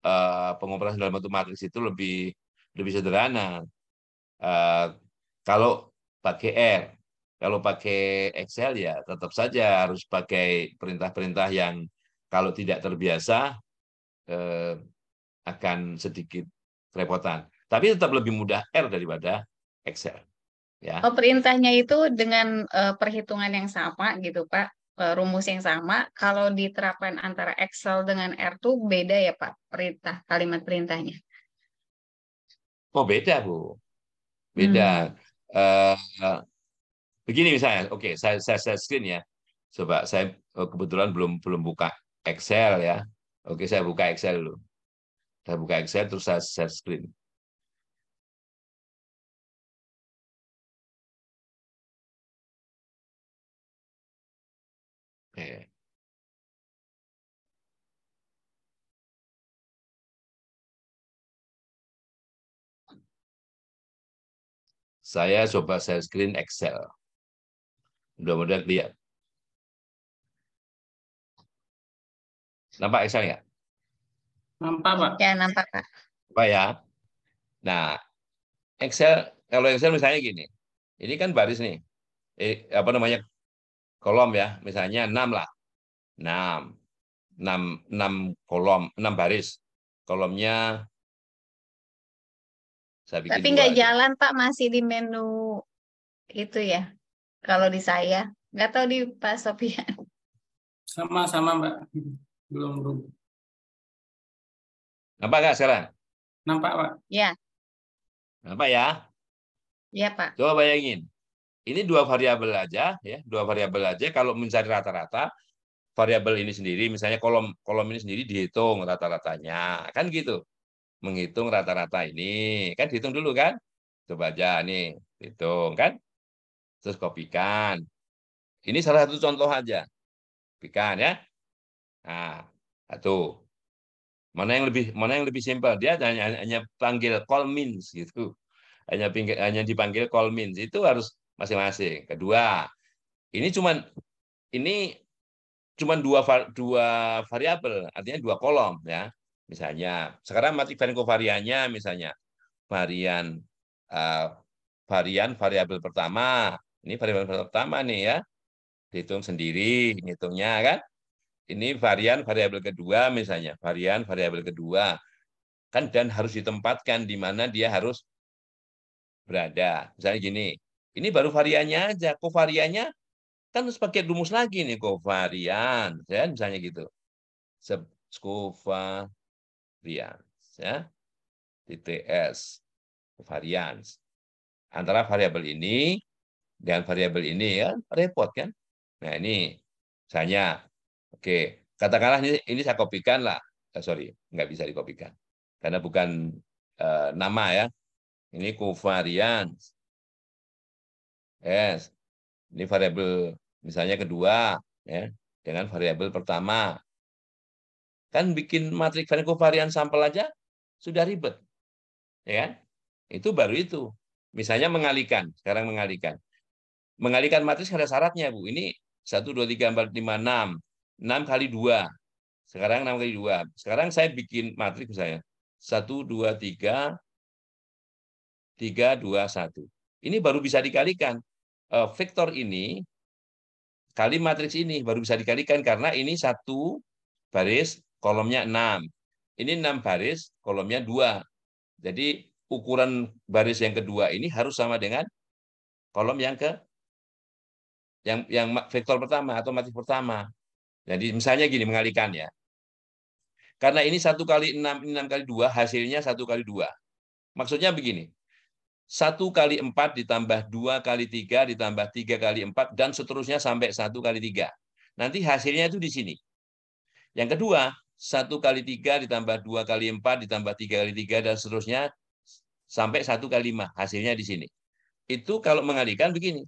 A: eh, pengoperasian dalam bentuk matriks itu lebih lebih sederhana. Eh, kalau pakai R, kalau pakai Excel ya tetap saja harus pakai perintah-perintah yang kalau tidak terbiasa eh, akan sedikit kerepotan. Tapi tetap lebih mudah R daripada Excel. Ya.
C: Oh, perintahnya itu dengan eh, perhitungan yang sama gitu, Pak. Eh, rumus yang sama. Kalau diterapkan antara Excel dengan R tuh beda ya, Pak, perintah, kalimat perintahnya.
A: Oh beda bu, beda. Eh, begini misalnya, oke saya saya share screen ya. Coba saya oh, kebetulan belum belum buka Excel ya. Oke saya buka Excel dulu. Saya buka Excel terus saya share screen. Oke. Saya coba share screen Excel. Mudah-mudahan lihat. Nampak Excel nggak?
B: Nampak, Pak?
C: Ya, nampak, Pak.
A: Apa ya? Nah, Excel kalau Excel misalnya gini. Ini kan baris nih. Eh, apa namanya? Kolom ya, misalnya 6 lah. 6. 6 6 kolom, 6 baris. Kolomnya saya bikin
C: Tapi nggak jalan, Pak, masih di menu itu ya. Kalau di saya, nggak tahu di Pak Sofian.
B: Sama-sama, Mbak. Belum, belum.
A: Nampak nggak sekarang?
B: Nampak, Pak?
C: Ya,
A: Nampak ya?
C: ya Pak.
A: Coba bayangin. Ini dua variabel aja ya, dua variabel aja kalau mencari rata-rata variabel ini sendiri misalnya kolom kolom ini sendiri dihitung rata-ratanya. Kan gitu. Menghitung rata-rata ini. Kan dihitung dulu kan? Coba aja nih, hitung kan? Terus kopikan. Ini salah satu contoh aja. Kopikan ya. Nah, satu. Mana yang lebih mana yang lebih simpel? Dia hanya hanya panggil call means gitu hanya pinggir, hanya dipanggil call means itu harus masing-masing. Kedua, ini cuman ini cuma dua dua variabel, artinya dua kolom ya. Misalnya, sekarang matrik varian kovariannya misalnya varian uh, varian variabel pertama. Ini variabel pertama nih ya. Dihitung sendiri, hitungnya kan. Ini varian variabel kedua misalnya, varian variabel kedua. Kan dan harus ditempatkan di mana dia harus berada. Misalnya gini, ini baru variannya aja, kovariannya kan harus rumus lagi nih kovarian, ya misalnya gitu. Kovarian, ya. TTS, kovarians. Antara variabel ini dengan variabel ini ya repot kan. Nah ini misalnya, oke, katakanlah ini, ini saya kopikan lah. Eh, sorry, nggak bisa dikopikan karena bukan uh, nama ya. Ini covariance. Yes. Ini variabel misalnya kedua ya dengan variabel pertama. Kan bikin matrik varian covariance sampel aja sudah ribet. Ya kan? Itu baru itu. Misalnya mengalihkan, sekarang mengalihkan. Mengalihkan matriks ada syaratnya, Bu. Ini 1 2 3 4 5 6. 6 kali 2. Sekarang 6 kali 2. Sekarang saya bikin matriks misalnya. 1 2 3 3, 2, 1. Ini baru bisa dikalikan. Uh, vektor ini kali matriks ini baru bisa dikalikan karena ini satu baris kolomnya 6. Ini 6 baris kolomnya 2. Jadi ukuran baris yang kedua ini harus sama dengan kolom yang ke yang yang vektor pertama atau matriks pertama. Jadi misalnya gini mengalihkan ya. Karena ini satu kali enam, enam kali dua, hasilnya satu kali dua. Maksudnya begini, 1 kali 4 ditambah 2 kali 3 ditambah 3 kali 4 dan seterusnya sampai 1 kali 3. Nanti hasilnya itu di sini. Yang kedua, 1 kali 3 ditambah 2 kali 4 ditambah 3 kali 3 dan seterusnya sampai 1 kali 5. Hasilnya di sini. Itu kalau mengalihkan begini.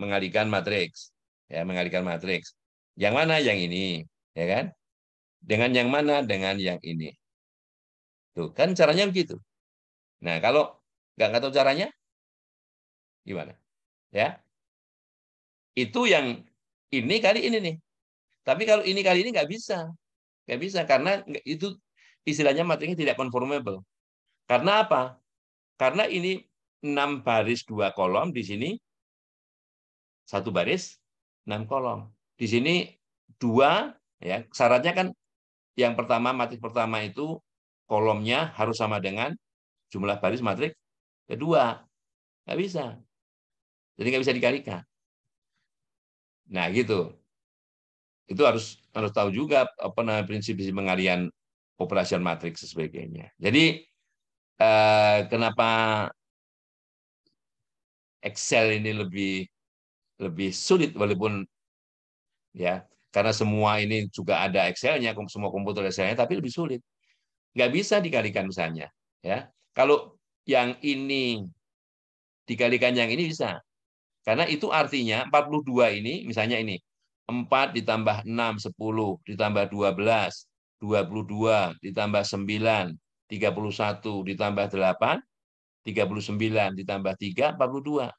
A: Mengalihkan matriks. Ya, mengalihkan matriks. Yang mana? Yang ini. Ya kan? Dengan yang mana? Dengan yang ini. Tuh, kan caranya begitu. Nah, kalau nggak tahu caranya, gimana? Ya, itu yang ini kali ini nih. Tapi kalau ini kali ini nggak bisa, nggak bisa karena itu istilahnya matriksnya tidak conformable. Karena apa? Karena ini enam baris dua kolom di sini satu baris enam kolom. Di sini dua ya syaratnya kan yang pertama matriks pertama itu kolomnya harus sama dengan jumlah baris matriks Kedua, nggak bisa. Jadi nggak bisa dikalikan. Nah gitu. Itu harus harus tahu juga apa namanya prinsip-prinsip pengalian operasi matriks sebagainya. Jadi eh, kenapa Excel ini lebih lebih sulit walaupun ya karena semua ini juga ada Excelnya, semua komputer Excelnya, tapi lebih sulit. Nggak bisa dikalikan misalnya. Ya, kalau yang ini dikalikan yang ini bisa. Karena itu artinya 42 ini, misalnya ini, 4 ditambah 6, 10, ditambah 12, 22, ditambah 9, 31, ditambah 8, 39, ditambah 3, 42.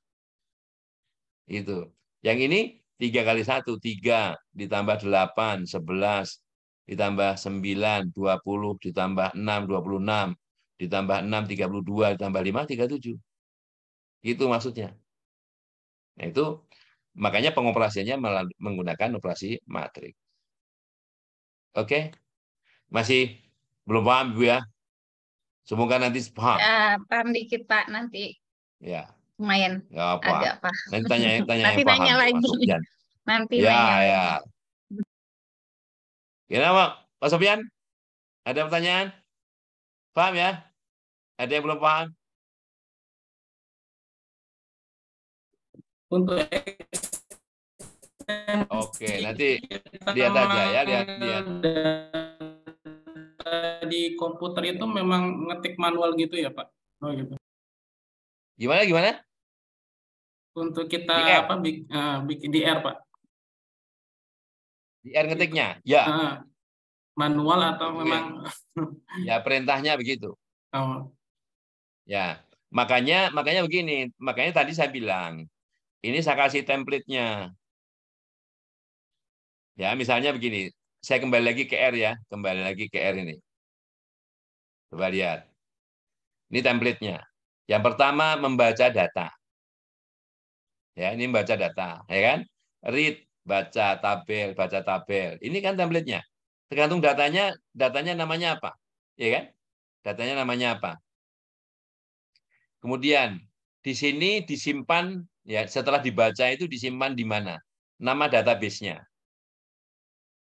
A: Itu. Yang ini 3 kali 1, 3, ditambah 8, 11, ditambah 9, 20, ditambah 6, 26, ditambah 6 32 ditambah 5 37. Itu maksudnya. Nah, itu makanya pengoperasiannya menggunakan operasi matrik. Oke. Masih belum paham Bu ya? Semoga nanti paham.
C: Ya, paham dikit Pak nanti.
A: Ya.
C: Lumayan.
A: Ya, apa?
C: Agak paham.
A: Nanti tanya tanya
C: nanti
A: yang paham.
C: nanya lagi. Nanti
A: ya,
C: nanya.
A: ya. Gimana, Pak Sofian? Ada pertanyaan? Paham ya? Ada yang belum paham?
B: Untuk
A: Oke, nanti lihat aja ya, lihat lihat.
B: Di komputer itu memang ngetik manual gitu ya, Pak? Oh gitu.
A: Gimana gimana?
B: Untuk kita
A: Di
B: apa bik- eh, bikin di R, Pak?
A: Di R ngetiknya? Ya,
B: Eh, manual atau
A: Iya.
B: memang *laughs*
A: ya perintahnya begitu.
B: oh,
A: Ya, makanya makanya begini, makanya tadi saya bilang, ini saya kasih template-nya. Ya, misalnya begini, saya kembali lagi ke R ya, kembali lagi ke R ini. Coba lihat. Ini template-nya. Yang pertama membaca data. Ya, ini membaca data, ya kan? Read, baca tabel, baca tabel. Ini kan template-nya. Tergantung datanya, datanya namanya apa? Ya kan? Datanya namanya apa? Kemudian di sini disimpan ya setelah dibaca itu disimpan di mana? Nama database-nya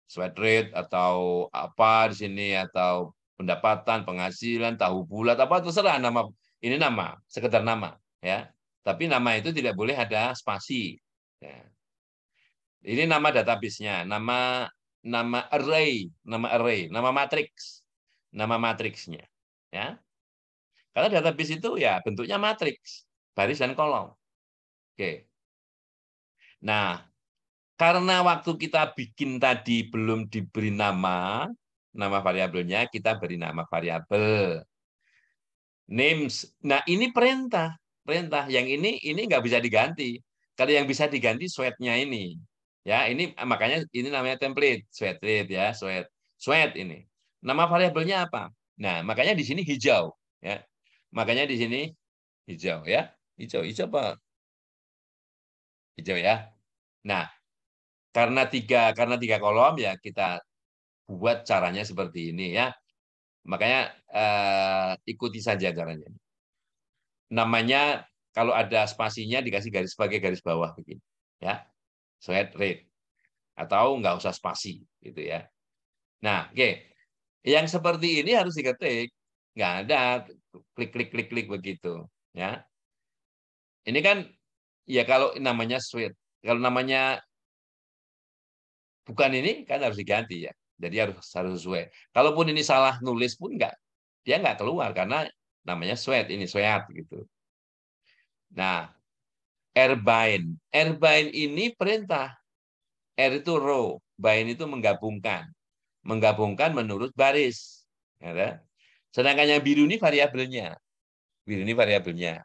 A: sweat rate atau apa di sini atau pendapatan, penghasilan, tahu bulat apa terserah nama ini nama, sekedar nama ya. Tapi nama itu tidak boleh ada spasi. Ya. Ini nama database-nya, nama nama array, nama array, nama matrix, nama matriksnya, ya. Karena database itu ya bentuknya matriks, baris dan kolom. Oke. Nah, karena waktu kita bikin tadi belum diberi nama, nama variabelnya kita beri nama variabel. Names. Nah, ini perintah. Perintah. Yang ini ini nggak bisa diganti. Kalau yang bisa diganti sweatnya ini. Ya, ini makanya ini namanya template, sweat rate ya, sweat. Sweat ini. Nama variabelnya apa? Nah, makanya di sini hijau, ya. Makanya di sini hijau ya. Hijau, hijau apa? Hijau ya. Nah, karena tiga karena tiga kolom ya kita buat caranya seperti ini ya. Makanya eh, ikuti saja caranya. Namanya kalau ada spasinya dikasih garis sebagai garis bawah begini ya. Sweat rate atau nggak usah spasi gitu ya. Nah, oke. Okay. Yang seperti ini harus diketik. Nggak ada klik klik klik klik begitu ya. Ini kan ya kalau namanya sweat, kalau namanya bukan ini kan harus diganti ya. Jadi harus harus sesuai. Kalaupun ini salah nulis pun enggak, dia enggak keluar karena namanya sweat ini sweat gitu. Nah, Airbind. Airbind ini perintah. R itu row, bind itu menggabungkan. Menggabungkan menurut baris. Ya, Sedangkan yang biru ini variabelnya. Biru ini variabelnya.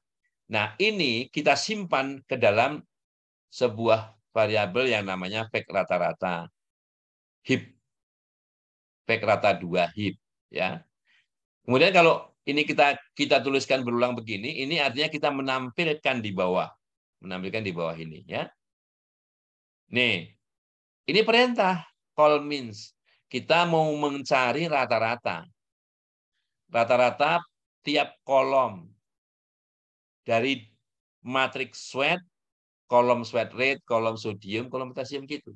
A: Nah, ini kita simpan ke dalam sebuah variabel yang namanya fake rata-rata hip fake rata dua hip ya kemudian kalau ini kita kita tuliskan berulang begini ini artinya kita menampilkan di bawah menampilkan di bawah ini ya nih ini perintah call means kita mau mencari rata-rata rata-rata tiap kolom dari matriks sweat kolom sweat rate, kolom sodium, kolom potasium gitu.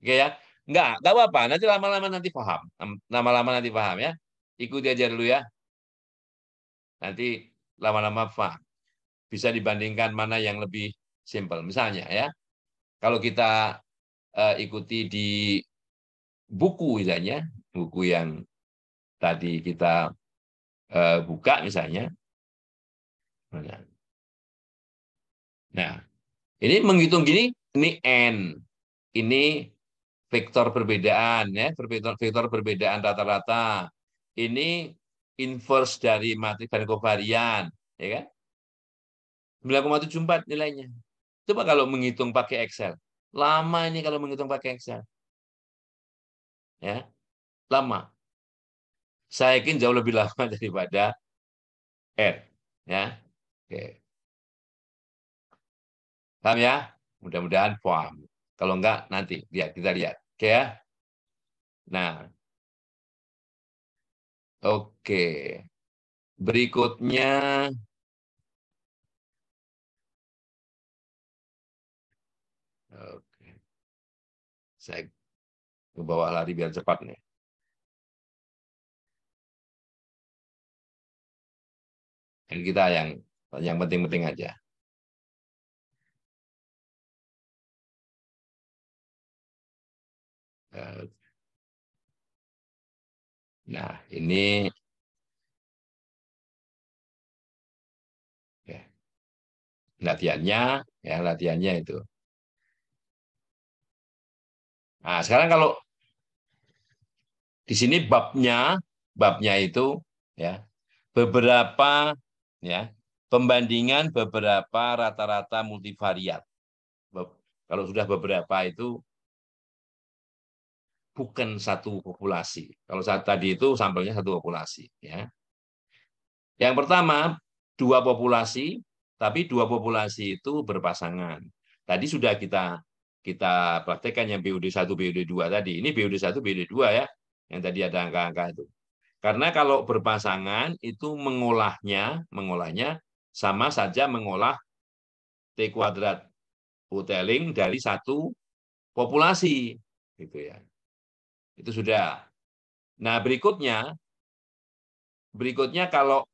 A: Oke ya. Enggak, enggak apa-apa. Nanti lama-lama nanti paham. Lama-lama nanti paham ya. Ikuti aja dulu ya. Nanti lama-lama paham. Bisa dibandingkan mana yang lebih simpel. Misalnya ya. Kalau kita uh, ikuti di buku misalnya, buku yang tadi kita uh, buka misalnya. Nah, ini menghitung gini, ini n, ini vektor perbedaan ya, vektor vektor perbedaan rata-rata. Ini inverse dari matriks dan kovarian, ya kan? 9,74 nilainya. Coba kalau menghitung pakai Excel. Lama ini kalau menghitung pakai Excel. Ya. Lama. Saya yakin jauh lebih lama *laughs* daripada R, ya. Oke. Paham ya? Mudah-mudahan paham. Kalau enggak, nanti lihat kita lihat. Oke ya? Nah. Oke. Berikutnya Oke. Saya ke bawah lari biar cepat nih. Dan kita yang yang penting-penting aja. Eh, nah, ini ya, latihannya, ya latihannya itu. Nah, sekarang kalau di sini babnya, babnya itu ya beberapa ya pembandingan beberapa rata-rata multivariat. Kalau sudah beberapa itu bukan satu populasi. Kalau saat tadi itu sampelnya satu populasi. Ya. Yang pertama, dua populasi, tapi dua populasi itu berpasangan. Tadi sudah kita kita praktekkan yang BUD 1, BUD 2 tadi. Ini BUD 1, BUD 2 ya, yang tadi ada angka-angka itu. Karena kalau berpasangan itu mengolahnya, mengolahnya sama saja mengolah T kuadrat Hoteling dari satu populasi gitu ya. Itu sudah. Nah, berikutnya berikutnya kalau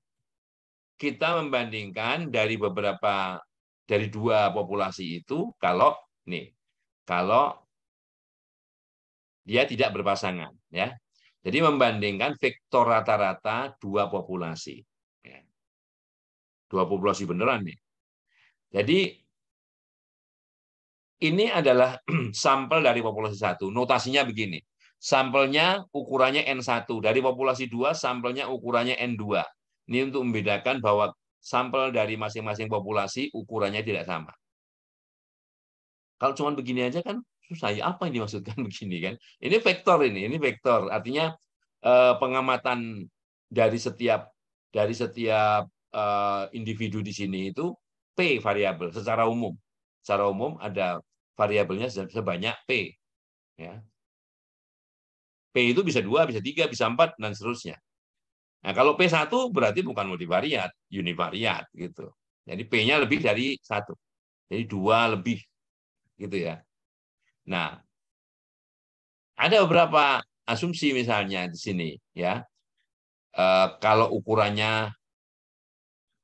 A: kita membandingkan dari beberapa dari dua populasi itu kalau nih kalau dia tidak berpasangan ya. Jadi membandingkan vektor rata-rata dua populasi. Ya. Dua populasi beneran nih. Jadi ini adalah *clears throat* sampel dari populasi satu. Notasinya begini. Sampelnya ukurannya N1. Dari populasi 2, sampelnya ukurannya N2. Ini untuk membedakan bahwa sampel dari masing-masing populasi ukurannya tidak sama. Kalau cuma begini aja kan susah ya apa yang dimaksudkan *laughs* begini kan? Ini vektor ini, ini vektor. Artinya eh, pengamatan dari setiap dari setiap eh, individu di sini itu p variabel secara umum secara umum ada variabelnya sebanyak P. Ya. P itu bisa dua, bisa tiga, bisa empat, dan seterusnya. Nah, kalau P1 berarti bukan multivariat, univariat gitu. Jadi P-nya lebih dari satu. Jadi dua lebih gitu ya. Nah, ada beberapa asumsi misalnya di sini ya. E, kalau ukurannya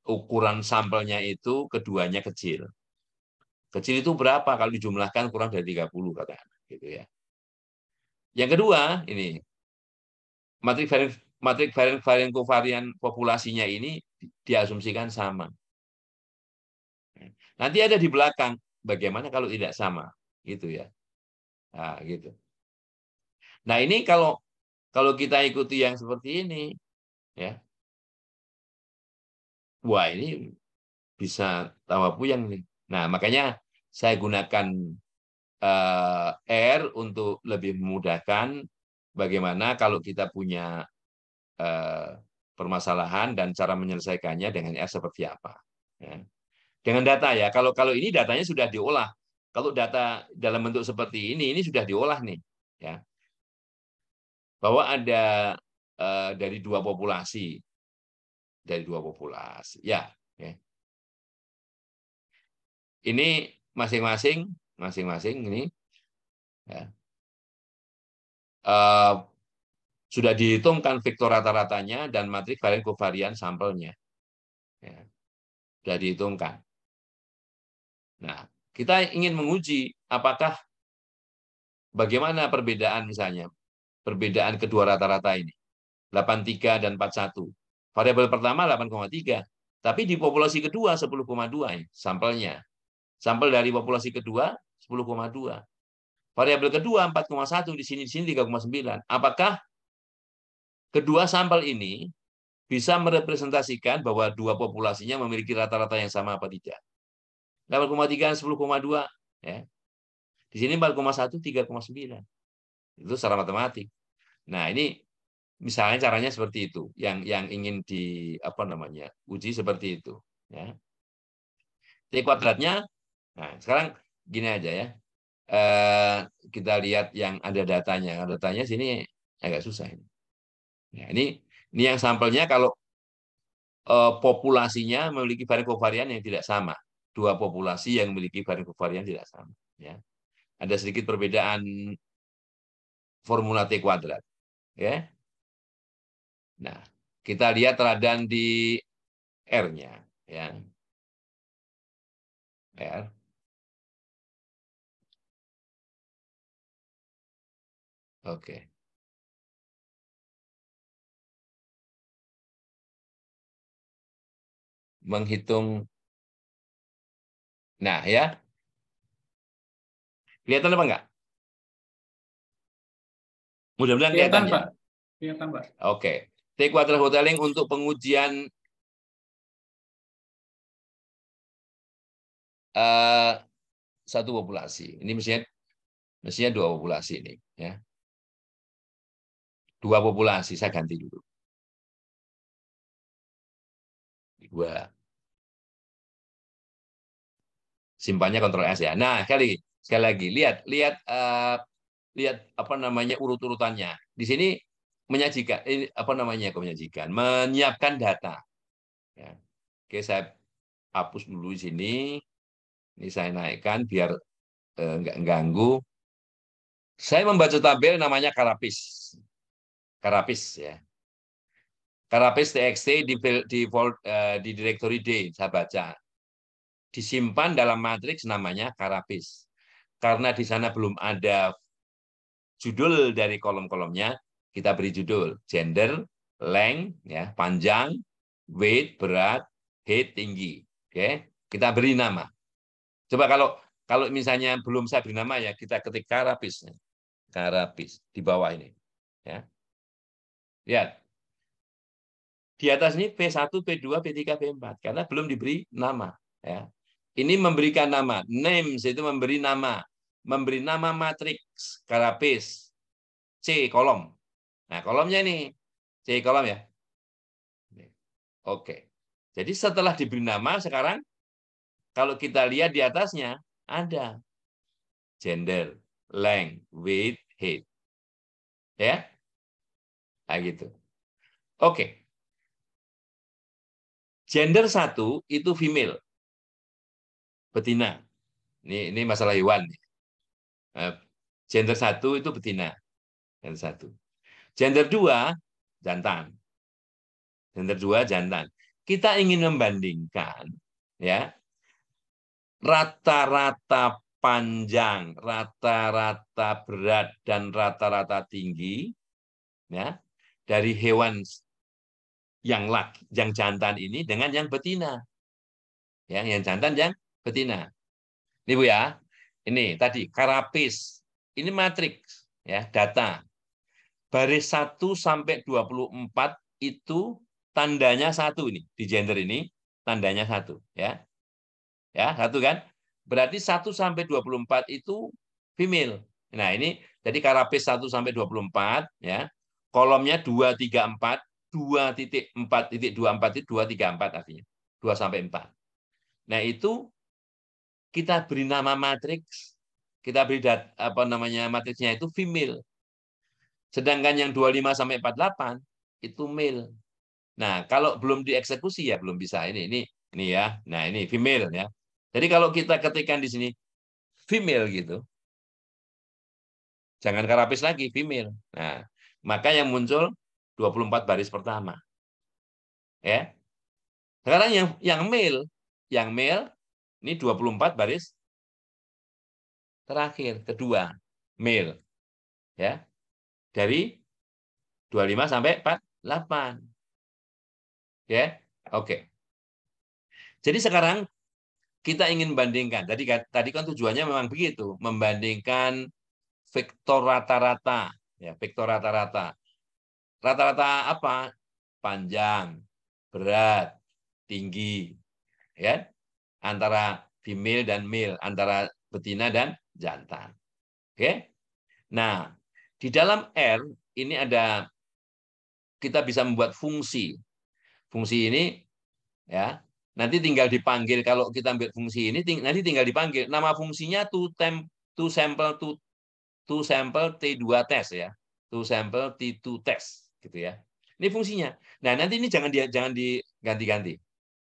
A: ukuran sampelnya itu keduanya kecil. Kecil itu berapa kalau dijumlahkan kurang dari 30 katakan gitu ya. Yang kedua ini matrik varian matrik varian varian kovarian populasinya ini diasumsikan sama. Nanti ada di belakang bagaimana kalau tidak sama gitu ya. Nah, gitu. Nah, ini kalau kalau kita ikuti yang seperti ini ya. Wah, ini bisa tawa puyang nih. Nah, makanya saya gunakan R untuk lebih memudahkan bagaimana kalau kita punya uh, permasalahan dan cara menyelesaikannya dengan R seperti apa. Ya. Dengan data ya, kalau kalau ini datanya sudah diolah. Kalau data dalam bentuk seperti ini, ini sudah diolah nih. Ya. Bahwa ada uh, dari dua populasi, dari dua populasi. Ya, ya. Ini masing-masing masing-masing ini ya, uh, sudah dihitungkan vektor rata-ratanya dan matrik varian kovarian sampelnya. Ya, sudah dihitungkan. Nah, kita ingin menguji apakah bagaimana perbedaan misalnya, perbedaan kedua rata-rata ini. 83 dan 41. Variabel pertama 8,3. Tapi di populasi kedua 10,2 sampelnya. Sampel dari populasi kedua 10,2. Variabel kedua 4,1 di sini di sini 3,9. Apakah kedua sampel ini bisa merepresentasikan bahwa dua populasinya memiliki rata-rata yang sama apa tidak? 8,3 10,2 ya. Di sini 4,1 3,9. Itu secara matematik. Nah, ini misalnya caranya seperti itu yang yang ingin di apa namanya uji seperti itu ya t kuadratnya Nah, sekarang gini aja ya. Eh, kita lihat yang ada datanya. Datanya sini agak susah ini. Nah, ini ini yang sampelnya kalau eh, populasinya memiliki varian kovarian yang tidak sama. Dua populasi yang memiliki varian kovarian tidak sama. Ya. Ada sedikit perbedaan formula T kuadrat. Ya. Nah, kita lihat teladan di R-nya. Ya. R. Oke. Menghitung. Nah, ya. Kelihatan apa enggak? Mudah-mudahan kelihatan,
B: kelihatan ya. Pak. Kelihatan, Pak.
A: Oke. T kuadrat hoteling untuk pengujian uh, satu populasi. Ini mestinya mestinya dua populasi ini, ya. Dua populasi, saya ganti dulu. Dua. Simpannya kontrol S ya. Nah, sekali sekali lagi lihat lihat uh, lihat apa namanya urut-urutannya. Di sini menyajikan ini apa namanya menyajikan menyiapkan data. Ya. Oke, saya hapus dulu di sini. Ini saya naikkan biar eh, nggak ganggu. Saya membaca tabel namanya Karapis. Karapis ya. Karapis TXT di di, uh, di directory D saya baca. Disimpan dalam matriks namanya Karapis. Karena di sana belum ada judul dari kolom-kolomnya, kita beri judul gender, length ya, panjang, weight, berat, height, tinggi. Oke, kita beri nama. Coba kalau kalau misalnya belum saya beri nama ya, kita ketik Karapis. Karapis di bawah ini. Ya. Lihat. Di atas ini P1, P2, P3, P4 karena belum diberi nama, ya. Ini memberikan nama, names itu memberi nama, memberi nama matriks Karapis C kolom. Nah, kolomnya ini C kolom ya. Oke. Jadi setelah diberi nama sekarang kalau kita lihat di atasnya ada gender, length, weight, height. Ya? Nah, gitu. Oke. Gender satu itu female. Betina. Ini ini masalah hewan. Eh, gender satu itu betina. Gender satu. Gender dua jantan. Gender dua jantan. Kita ingin membandingkan ya rata-rata panjang, rata-rata berat dan rata-rata tinggi ya dari hewan yang laki, yang jantan ini dengan yang betina. Ya, yang jantan yang betina. Ini Bu ya. Ini tadi karapis. Ini matriks ya, data. Baris 1 sampai 24 itu tandanya satu ini di gender ini tandanya satu ya. Ya, satu kan? Berarti 1 sampai 24 itu female. Nah, ini jadi karapis 1 sampai 24 ya kolomnya 234, 2.4.24 itu 234 artinya. 2 sampai 4. Nah, itu kita beri nama matriks, kita beri dat, apa namanya matriksnya itu female. Sedangkan yang 25 sampai 48 itu male. Nah, kalau belum dieksekusi ya belum bisa ini ini ini ya. Nah, ini female ya. Jadi kalau kita ketikkan di sini female gitu. Jangan karapis lagi female. Nah, maka yang muncul 24 baris pertama. Ya. Sekarang yang yang male, yang male ini 24 baris terakhir, kedua, male. Ya. Dari 25 sampai 48. Ya. Oke. Jadi sekarang kita ingin bandingkan. Tadi tadi kan tujuannya memang begitu, membandingkan vektor rata-rata ya vektor rata-rata. Rata-rata apa? Panjang, berat, tinggi, ya antara female dan male, antara betina dan jantan. Oke. Nah, di dalam R ini ada kita bisa membuat fungsi. Fungsi ini ya nanti tinggal dipanggil kalau kita ambil fungsi ini nanti tinggal dipanggil nama fungsinya to temp to sample to to sample T2 test ya. To sample T2 test gitu ya. Ini fungsinya. Nah, nanti ini jangan dia jangan diganti-ganti.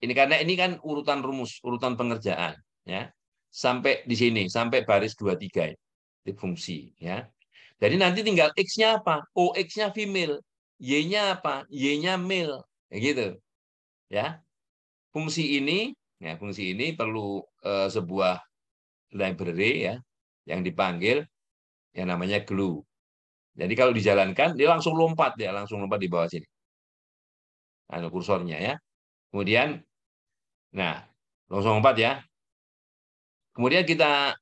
A: Ini karena ini kan urutan rumus, urutan pengerjaan ya. Sampai di sini, sampai baris 23 itu fungsi ya. Jadi nanti tinggal X-nya apa? O X-nya female, Y-nya apa? Y-nya male. Ya gitu. Ya. Fungsi ini ya fungsi ini perlu uh, sebuah library ya yang dipanggil yang namanya glue. Jadi kalau dijalankan, dia langsung lompat ya, langsung lompat di bawah sini. Ada kursornya ya. Kemudian, nah, langsung lompat ya. Kemudian kita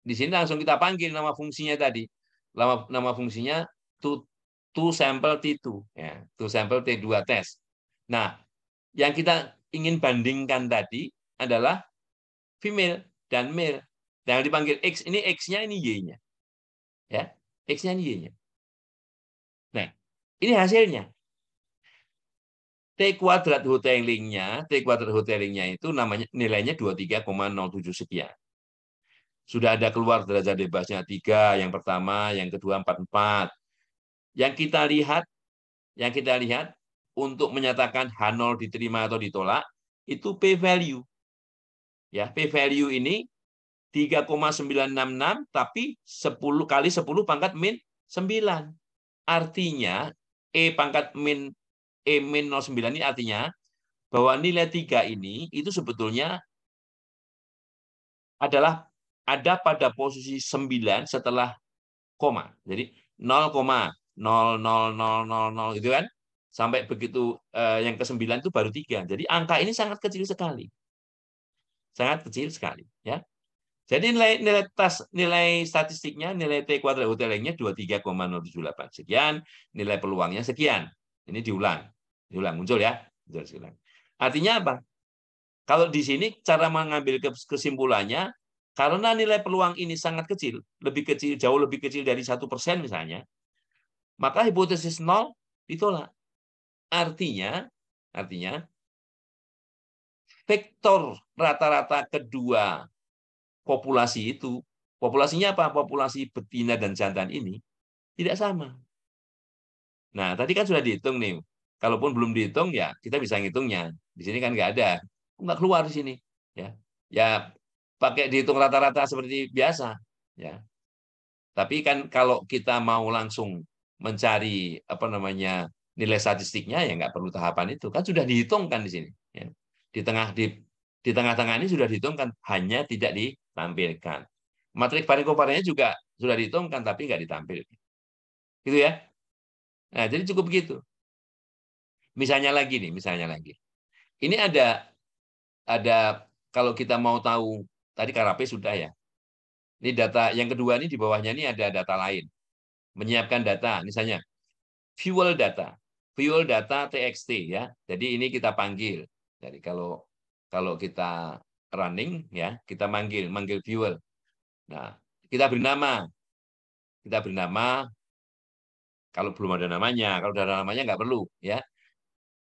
A: di sini langsung kita panggil nama fungsinya tadi. Nama, nama fungsinya to, to sample T2 ya, to sample T2 test. Nah, yang kita ingin bandingkan tadi adalah female dan male. Dan yang dipanggil X ini X-nya ini Y-nya. Ya, X-nya Y-nya. Nah, Ini hasilnya. T kuadrat hotelingnya, T kuadrat hotelingnya itu namanya nilainya 23,07 sekian. Sudah ada keluar derajat bebasnya tiga, yang pertama, yang kedua 44. Yang kita lihat, yang kita lihat untuk menyatakan H0 diterima atau ditolak itu P value. Ya, P value ini 3,966 tapi 10 kali 10 pangkat min 9. Artinya E pangkat min E min 09 ini artinya bahwa nilai 3 ini itu sebetulnya adalah ada pada posisi 9 setelah koma. Jadi 0,00000 itu kan sampai begitu eh, yang ke-9 itu baru 3. Jadi angka ini sangat kecil sekali. Sangat kecil sekali, ya. Jadi nilai nilai tas nilai statistiknya nilai T kuadrat hotelingnya 23,078 sekian, nilai peluangnya sekian. Ini diulang. Diulang muncul ya. Muncul Artinya apa? Kalau di sini cara mengambil kesimpulannya karena nilai peluang ini sangat kecil, lebih kecil jauh lebih kecil dari satu persen misalnya, maka hipotesis nol ditolak. Artinya, artinya vektor rata-rata kedua populasi itu, populasinya apa? Populasi betina dan jantan ini tidak sama. Nah, tadi kan sudah dihitung nih. Kalaupun belum dihitung ya kita bisa ngitungnya. Di sini kan nggak ada, nggak keluar di sini. Ya, ya pakai dihitung rata-rata seperti biasa. Ya, tapi kan kalau kita mau langsung mencari apa namanya nilai statistiknya ya nggak perlu tahapan itu kan sudah dihitungkan di sini. Ya. Di tengah di di tengah-tengah ini sudah dihitungkan hanya tidak ditampilkan. Matrik varikoparenya juga sudah dihitungkan tapi nggak ditampilkan. Gitu ya. Nah, jadi cukup begitu. Misalnya lagi nih, misalnya lagi. Ini ada ada kalau kita mau tahu tadi KRP sudah ya. Ini data yang kedua ini di bawahnya ini ada data lain. Menyiapkan data, misalnya fuel data. Fuel data TXT ya. Jadi ini kita panggil. Jadi kalau kalau kita running ya, kita manggil manggil fuel. Nah, kita beri nama. Kita beri nama kalau belum ada namanya, kalau ada namanya nggak perlu, ya.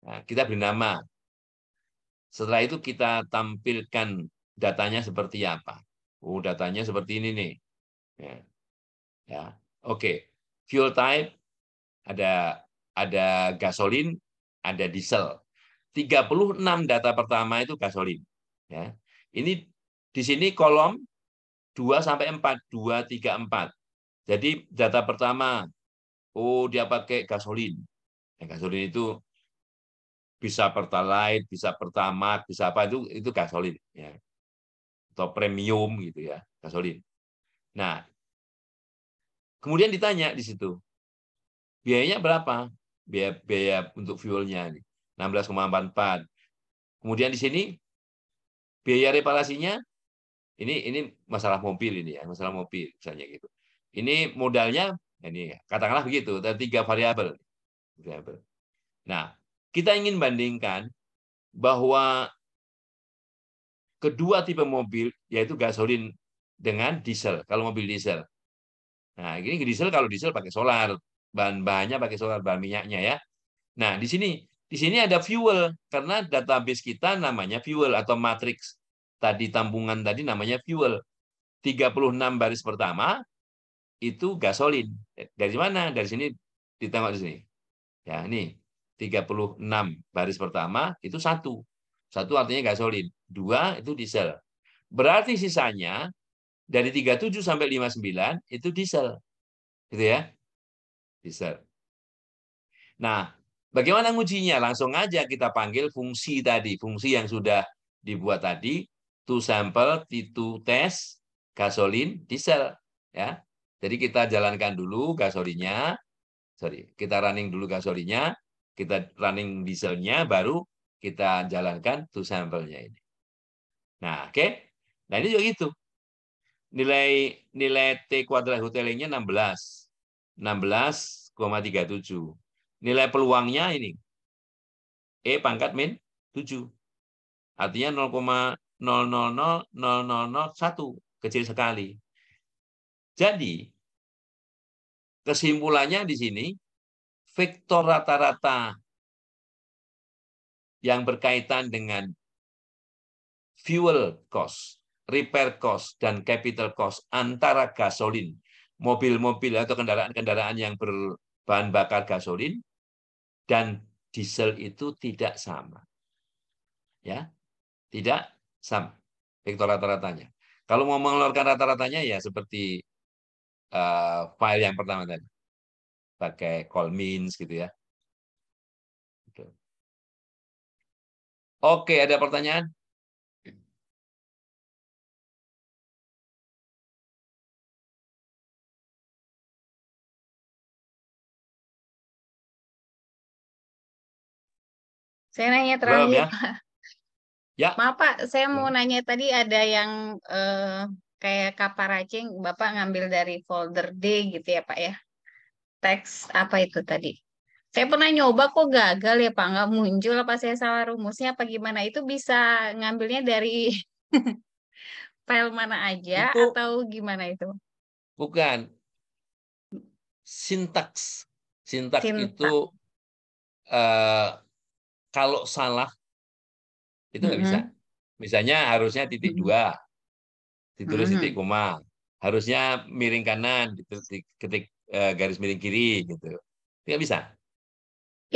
A: Nah, kita beri nama. Setelah itu kita tampilkan datanya seperti apa. Oh, datanya seperti ini nih. Ya. ya. Oke. Fuel type ada ada gasolin, ada diesel. 36 data pertama itu gasolin. Ya. Ini di sini kolom 2 sampai 4, 2 3 4. Jadi data pertama Oh, dia pakai gasolin. Ya, gasolin itu bisa pertalite, bisa pertamax, bisa apa itu itu gasolin ya. Atau premium gitu ya, gasolin. Nah, kemudian ditanya di situ. Biayanya berapa? Biaya biaya untuk fuelnya 16,44. Kemudian di sini biaya reparasinya ini ini masalah mobil ini ya, masalah mobil misalnya gitu. Ini modalnya ini katakanlah begitu, ada tiga variabel. Nah, kita ingin bandingkan bahwa kedua tipe mobil yaitu gasolin dengan diesel. Kalau mobil diesel. Nah, ini diesel kalau diesel pakai solar, bahan bahannya pakai solar, bahan minyaknya ya. Nah, di sini di sini ada fuel karena database kita namanya fuel atau matrix tadi tambungan tadi namanya fuel. 36 baris pertama itu gasolin. Dari mana? Dari sini ditengok di sini. Ya, ini 36 baris pertama itu satu. Satu artinya gasolin. Dua itu diesel. Berarti sisanya dari 37 sampai 59 itu diesel. Gitu ya. Diesel. Nah, bagaimana ngujinya? Langsung aja kita panggil fungsi tadi, fungsi yang sudah dibuat tadi, to sample, to test, gasolin, diesel, ya. Jadi kita jalankan dulu gasolinnya, sorry, kita running dulu gasolinnya, kita running dieselnya, baru kita jalankan to sample-nya ini. Nah, oke. Okay? Nah, ini juga gitu. Nilai nilai T kuadrat hotelingnya 16. 16,37. Nilai peluangnya ini. E pangkat min 7. Artinya 0,000001. Kecil sekali. Jadi, kesimpulannya di sini, vektor rata-rata yang berkaitan dengan fuel cost, repair cost, dan capital cost antara gasolin, mobil-mobil atau kendaraan-kendaraan yang berbahan bakar gasolin, dan diesel itu tidak sama. Ya, tidak sama vektor rata-ratanya. Kalau mau mengeluarkan rata-ratanya ya seperti uh, file yang pertama tadi, pakai Colmins gitu ya. Oke, ada pertanyaan?
C: Saya nanya
A: Belum
C: terakhir,
A: ya?
C: Pak.
A: Ya.
C: Maaf Pak, saya mau
A: Belum.
C: nanya tadi ada yang eh, kayak kaparacing, Bapak ngambil dari folder D gitu ya Pak ya. Teks apa itu tadi? Saya pernah nyoba kok gagal ya Pak, nggak muncul apa saya salah rumusnya apa gimana? Itu bisa ngambilnya dari *laughs* file mana aja
A: Itu
C: atau gimana itu?
A: bukan sintaks. Sintaks
C: Sintaks.
A: itu eh, kalau salah itu nggak bisa. Misalnya harusnya titik
C: Mm-mm.
A: dua, ditulis
C: Mm-mm.
A: titik koma. Harusnya miring kanan, diketik ketik eh, garis miring kiri gitu. Nggak bisa.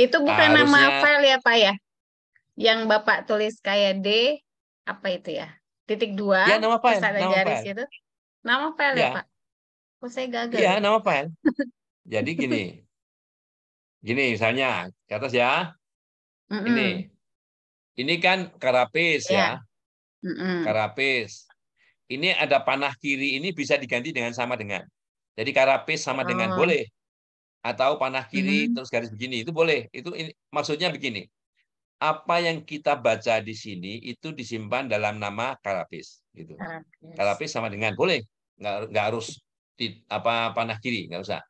C: Itu bukan nama
A: Harusnya
C: file ya Pak ya? Yang Bapak tulis kayak D, apa itu ya? Titik dua,
A: ya nama file,
C: ada
A: nama
C: garis
A: file.
C: gitu. Nama file ya
A: Ya,
C: Pak? Kok saya gagal
A: iya
C: ya?
A: nama file. *laughs* Jadi gini, gini misalnya ke atas
C: Mm-mm.
A: ini, ini kan karapis
C: Ya.
A: ya,
C: Mm-mm.
A: karapis. Ini ada panah kiri ini bisa diganti dengan sama dengan. Jadi karapis sama dengan
C: Oh.
A: boleh. Atau panah kiri
C: Mhm.
A: terus garis begini itu boleh. Itu ini, maksudnya begini. Apa yang kita baca di sini itu disimpan dalam nama karapis gitu.
C: Karapis.
A: Karapis sama dengan boleh. Nggak, nggak harus di, apa panah kiri, nggak usah.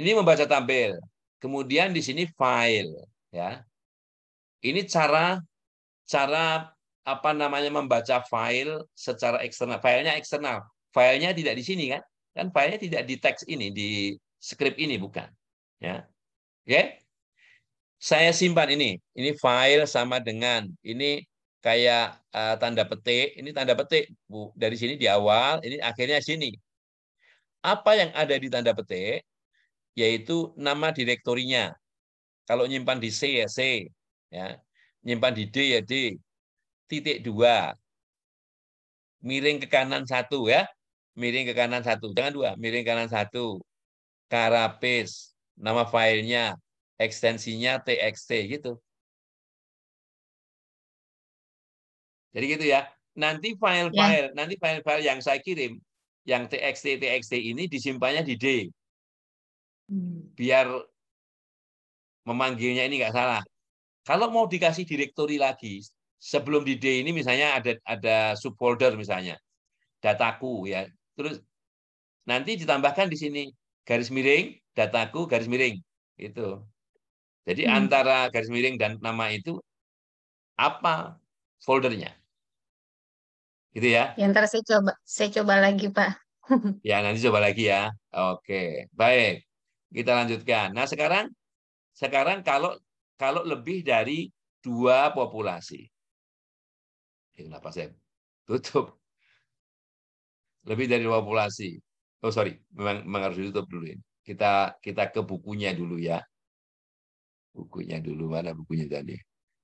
A: Ini membaca tampil. Kemudian di sini file ya. Ini cara cara apa namanya membaca file secara eksternal. Filenya eksternal. Filenya tidak di sini kan? Kan filenya tidak di teks ini, di script ini bukan. Ya. Oke? Saya simpan ini. Ini file sama dengan ini kayak eh, tanda petik. Ini tanda petik, Bu. Dari sini di awal, ini akhirnya sini. Apa yang ada di tanda petik yaitu nama direktorinya. Kalau nyimpan di C ya C, ya. Nyimpan di D ya D. Titik dua. Miring ke kanan satu ya. Miring ke kanan satu. Jangan dua. Miring ke kanan satu. Karapis. Nama filenya. Ekstensinya TXT gitu. Jadi gitu ya. Nanti file-file, nanti file-file yang saya kirim, yang TXT TXT ini disimpannya di D.
C: Hmm.
A: Biar memanggilnya ini nggak salah. Kalau mau dikasih direktori lagi, sebelum di D ini misalnya ada ada subfolder misalnya, dataku ya. Terus nanti ditambahkan di sini garis miring, dataku, garis miring. Itu. Jadi
C: Hmm.
A: antara garis miring dan nama itu apa foldernya? Gitu ya.
C: Ya ntar saya coba, saya coba lagi Pak. *laughs*
A: Ya, nanti coba lagi ya. Oke, baik. Kita lanjutkan. Nah, sekarang sekarang kalau kalau lebih dari dua populasi. Kenapa saya tutup? Lebih dari dua populasi. Oh, sorry, memang, memang harus ditutup dulu ini. Kita kita ke bukunya dulu ya. Bukunya dulu mana bukunya tadi?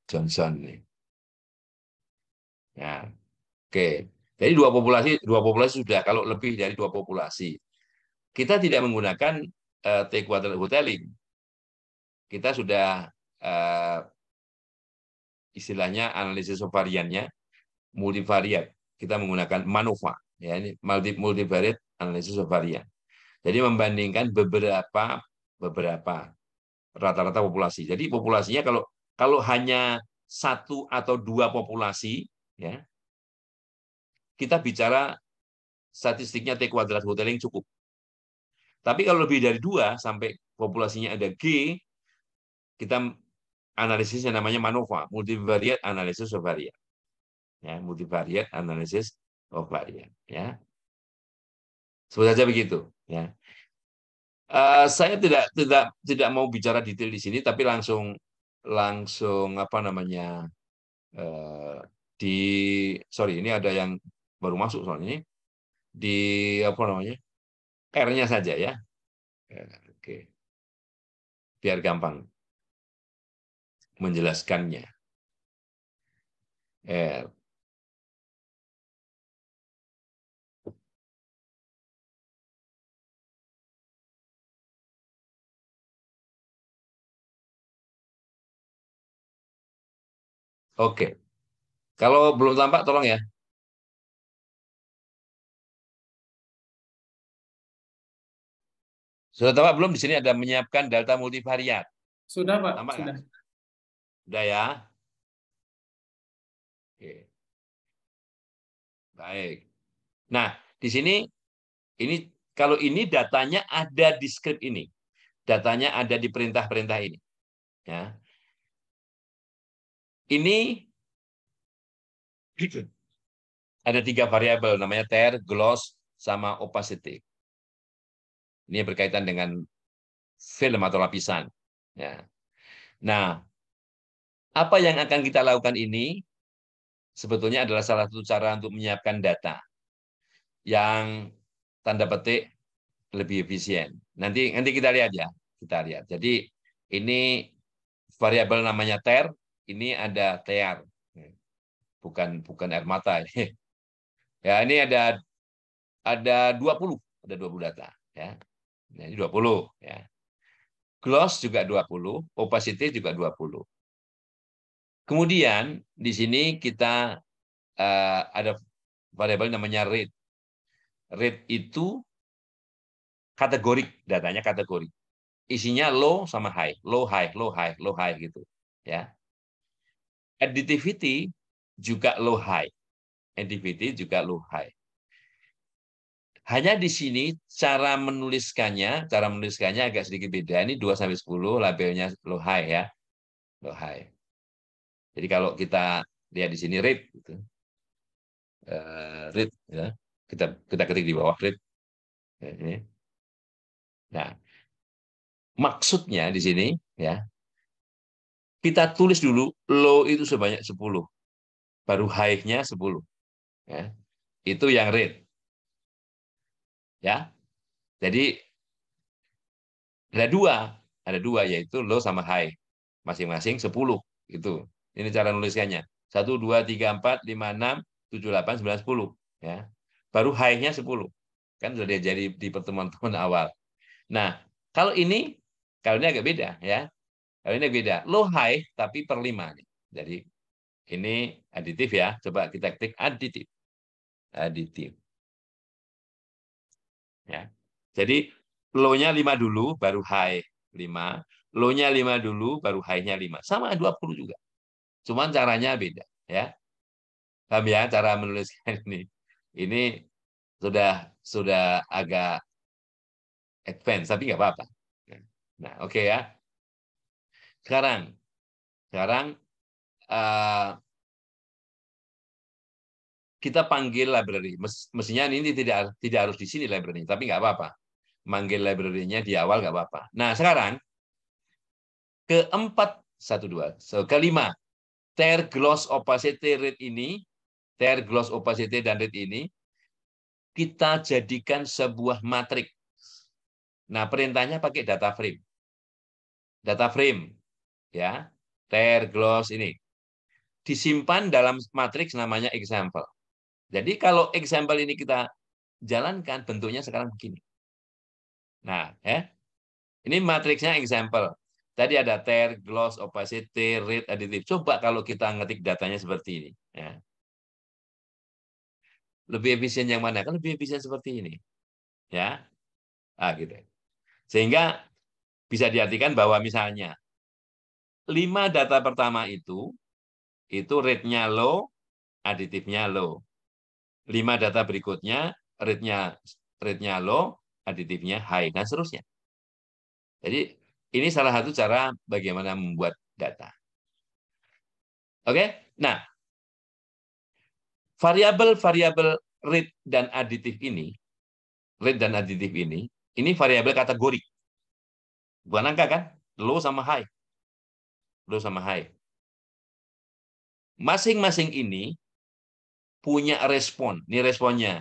A: Johnson nih. Ya. Oke. Jadi dua populasi, dua populasi sudah. Kalau lebih dari dua populasi, kita tidak menggunakan eh, T quadrat hoteling. Kita sudah eh, istilahnya analisis variannya multivariat. Kita menggunakan MANOVA, ya ini multi multivariate analisis varian. Jadi membandingkan beberapa beberapa rata-rata populasi. Jadi populasinya kalau kalau hanya satu atau dua populasi, ya kita bicara statistiknya T kuadrat hoteling cukup. Tapi kalau lebih dari dua sampai populasinya ada G, kita analisisnya namanya MANOVA, multivariate analysis of variant. Ya, multivariate analysis of variant. Ya, sebut saja begitu. Ya, Uh, saya tidak tidak tidak mau bicara detail di sini, tapi langsung langsung apa namanya uh, di sorry ini ada yang baru masuk soalnya ini di apa namanya R-nya saja ya. ya oke, biar gampang menjelaskannya. R Oke. Kalau belum tampak, tolong ya. Sudah tampak belum? Di sini ada menyiapkan delta multivariat.
B: Sudah, Pak.
A: Tampak
B: Sudah.
A: Kan? Sudah ya? Oke. Baik. Nah, di sini ini kalau ini datanya ada di script ini. Datanya ada di perintah-perintah ini. Ya ini ada tiga variabel namanya ter, gloss, sama opacity. Ini berkaitan dengan film atau lapisan. Ya. Nah, apa yang akan kita lakukan ini sebetulnya adalah salah satu cara untuk menyiapkan data yang tanda petik lebih efisien. Nanti nanti kita lihat ya, kita lihat. Jadi ini variabel namanya ter, ini ada tear, bukan bukan air mata. *laughs* ya ini ada ada 20, ada 20 data. Ya. Ini 20. Ya. Gloss juga 20, opacity juga 20. Kemudian di sini kita uh, ada variabel namanya rate. Rate itu kategorik, datanya kategorik. Isinya low sama high, low high, low high, low high gitu, ya additivity juga low high. Additivity juga low high. Hanya di sini cara menuliskannya, cara menuliskannya agak sedikit beda. Ini 2 sampai 10 labelnya low high ya. Low high. Jadi kalau kita lihat di sini rate gitu. Uh, rate ya. Kita kita ketik di bawah rate. Ini. Nah, maksudnya di sini ya kita tulis dulu low itu sebanyak 10. Baru high-nya 10. Ya. Itu yang rate. Ya. Jadi ada dua, ada dua yaitu low sama high. Masing-masing 10 itu. Ini cara nuliskannya. 1 2 3 4 5 6 7 8 9 10 ya. Baru high-nya 10. Kan sudah jadi di pertemuan-pertemuan *laughs* awal. Nah, kalau ini kalau ini agak beda ya. Kalau ini beda, low high tapi per 5 nih. Jadi ini aditif ya. Coba kita ketik aditif. Aditif. Ya. Jadi low-nya 5 dulu baru high 5. Low-nya 5 dulu baru high-nya 5. Sama 20 juga. Cuman caranya beda ya. Paham ya cara menuliskan *laughs* ini. Ini sudah sudah agak advance tapi nggak apa-apa. Nah, oke okay ya. Sekarang, sekarang uh, kita panggil library. Mestinya ini tidak tidak harus di sini library, tapi nggak apa-apa. Manggil library-nya di awal nggak apa-apa. Nah sekarang keempat satu dua, so kelima ter gloss opacity rate ini, ter gloss opacity dan rate ini kita jadikan sebuah matrik. Nah perintahnya pakai data frame. Data frame ya ter gloss ini disimpan dalam matriks namanya example. Jadi kalau example ini kita jalankan bentuknya sekarang begini. Nah, ya. Ini matriksnya example. Tadi ada ter, gloss, opacity, rate, additive. Coba kalau kita ngetik datanya seperti ini. Ya. Lebih efisien yang mana? Kan lebih efisien seperti ini. Ya. Ah, gitu. Sehingga bisa diartikan bahwa misalnya lima data pertama itu itu rate-nya low, aditifnya low. Lima data berikutnya rate-nya rate-nya low, aditifnya high dan seterusnya. Jadi ini salah satu cara bagaimana membuat data. Oke, nah variabel-variabel rate dan aditif ini, rate dan aditif ini, ini variabel kategori. Bukan angka kan? Low sama high. Low sama high. Masing-masing ini punya respon. Ini responnya.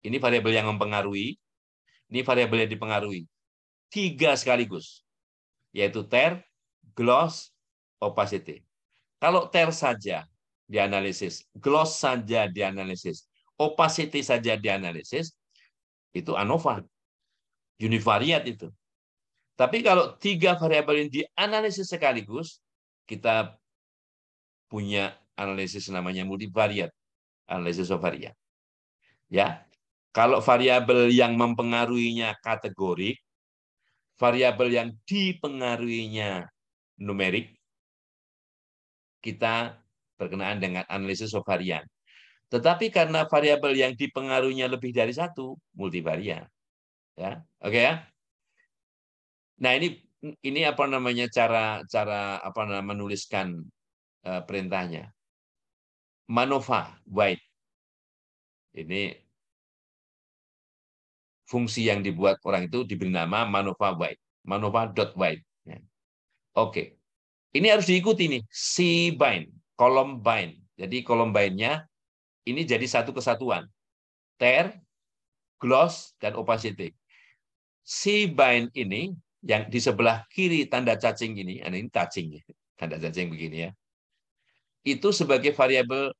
A: Ini variabel yang mempengaruhi. Ini variabel yang dipengaruhi. Tiga sekaligus. Yaitu ter, gloss, opacity. Kalau ter saja dianalisis, gloss saja dianalisis, opacity saja dianalisis, itu ANOVA. Univariat itu. Tapi kalau tiga variabel ini dianalisis sekaligus, kita punya analisis namanya multivariat, analisis variat. Ya, kalau variabel yang mempengaruhinya kategorik, variabel yang dipengaruhinya numerik, kita berkenaan dengan analisis varian. Tetapi karena variabel yang dipengaruhinya lebih dari satu, multivarian. Ya, oke okay ya. Nah ini ini apa namanya cara cara apa namanya menuliskan uh, perintahnya. Manova white. Ini fungsi yang dibuat orang itu diberi nama Manova white. Manova dot white. Ya. Oke. Ini harus diikuti nih. C bind, kolom bind. Jadi kolom bindnya ini jadi satu kesatuan. Ter, gloss, dan opacity. Si bind ini, yang di sebelah kiri tanda cacing ini, ini cacing, tanda cacing begini ya, itu sebagai variabel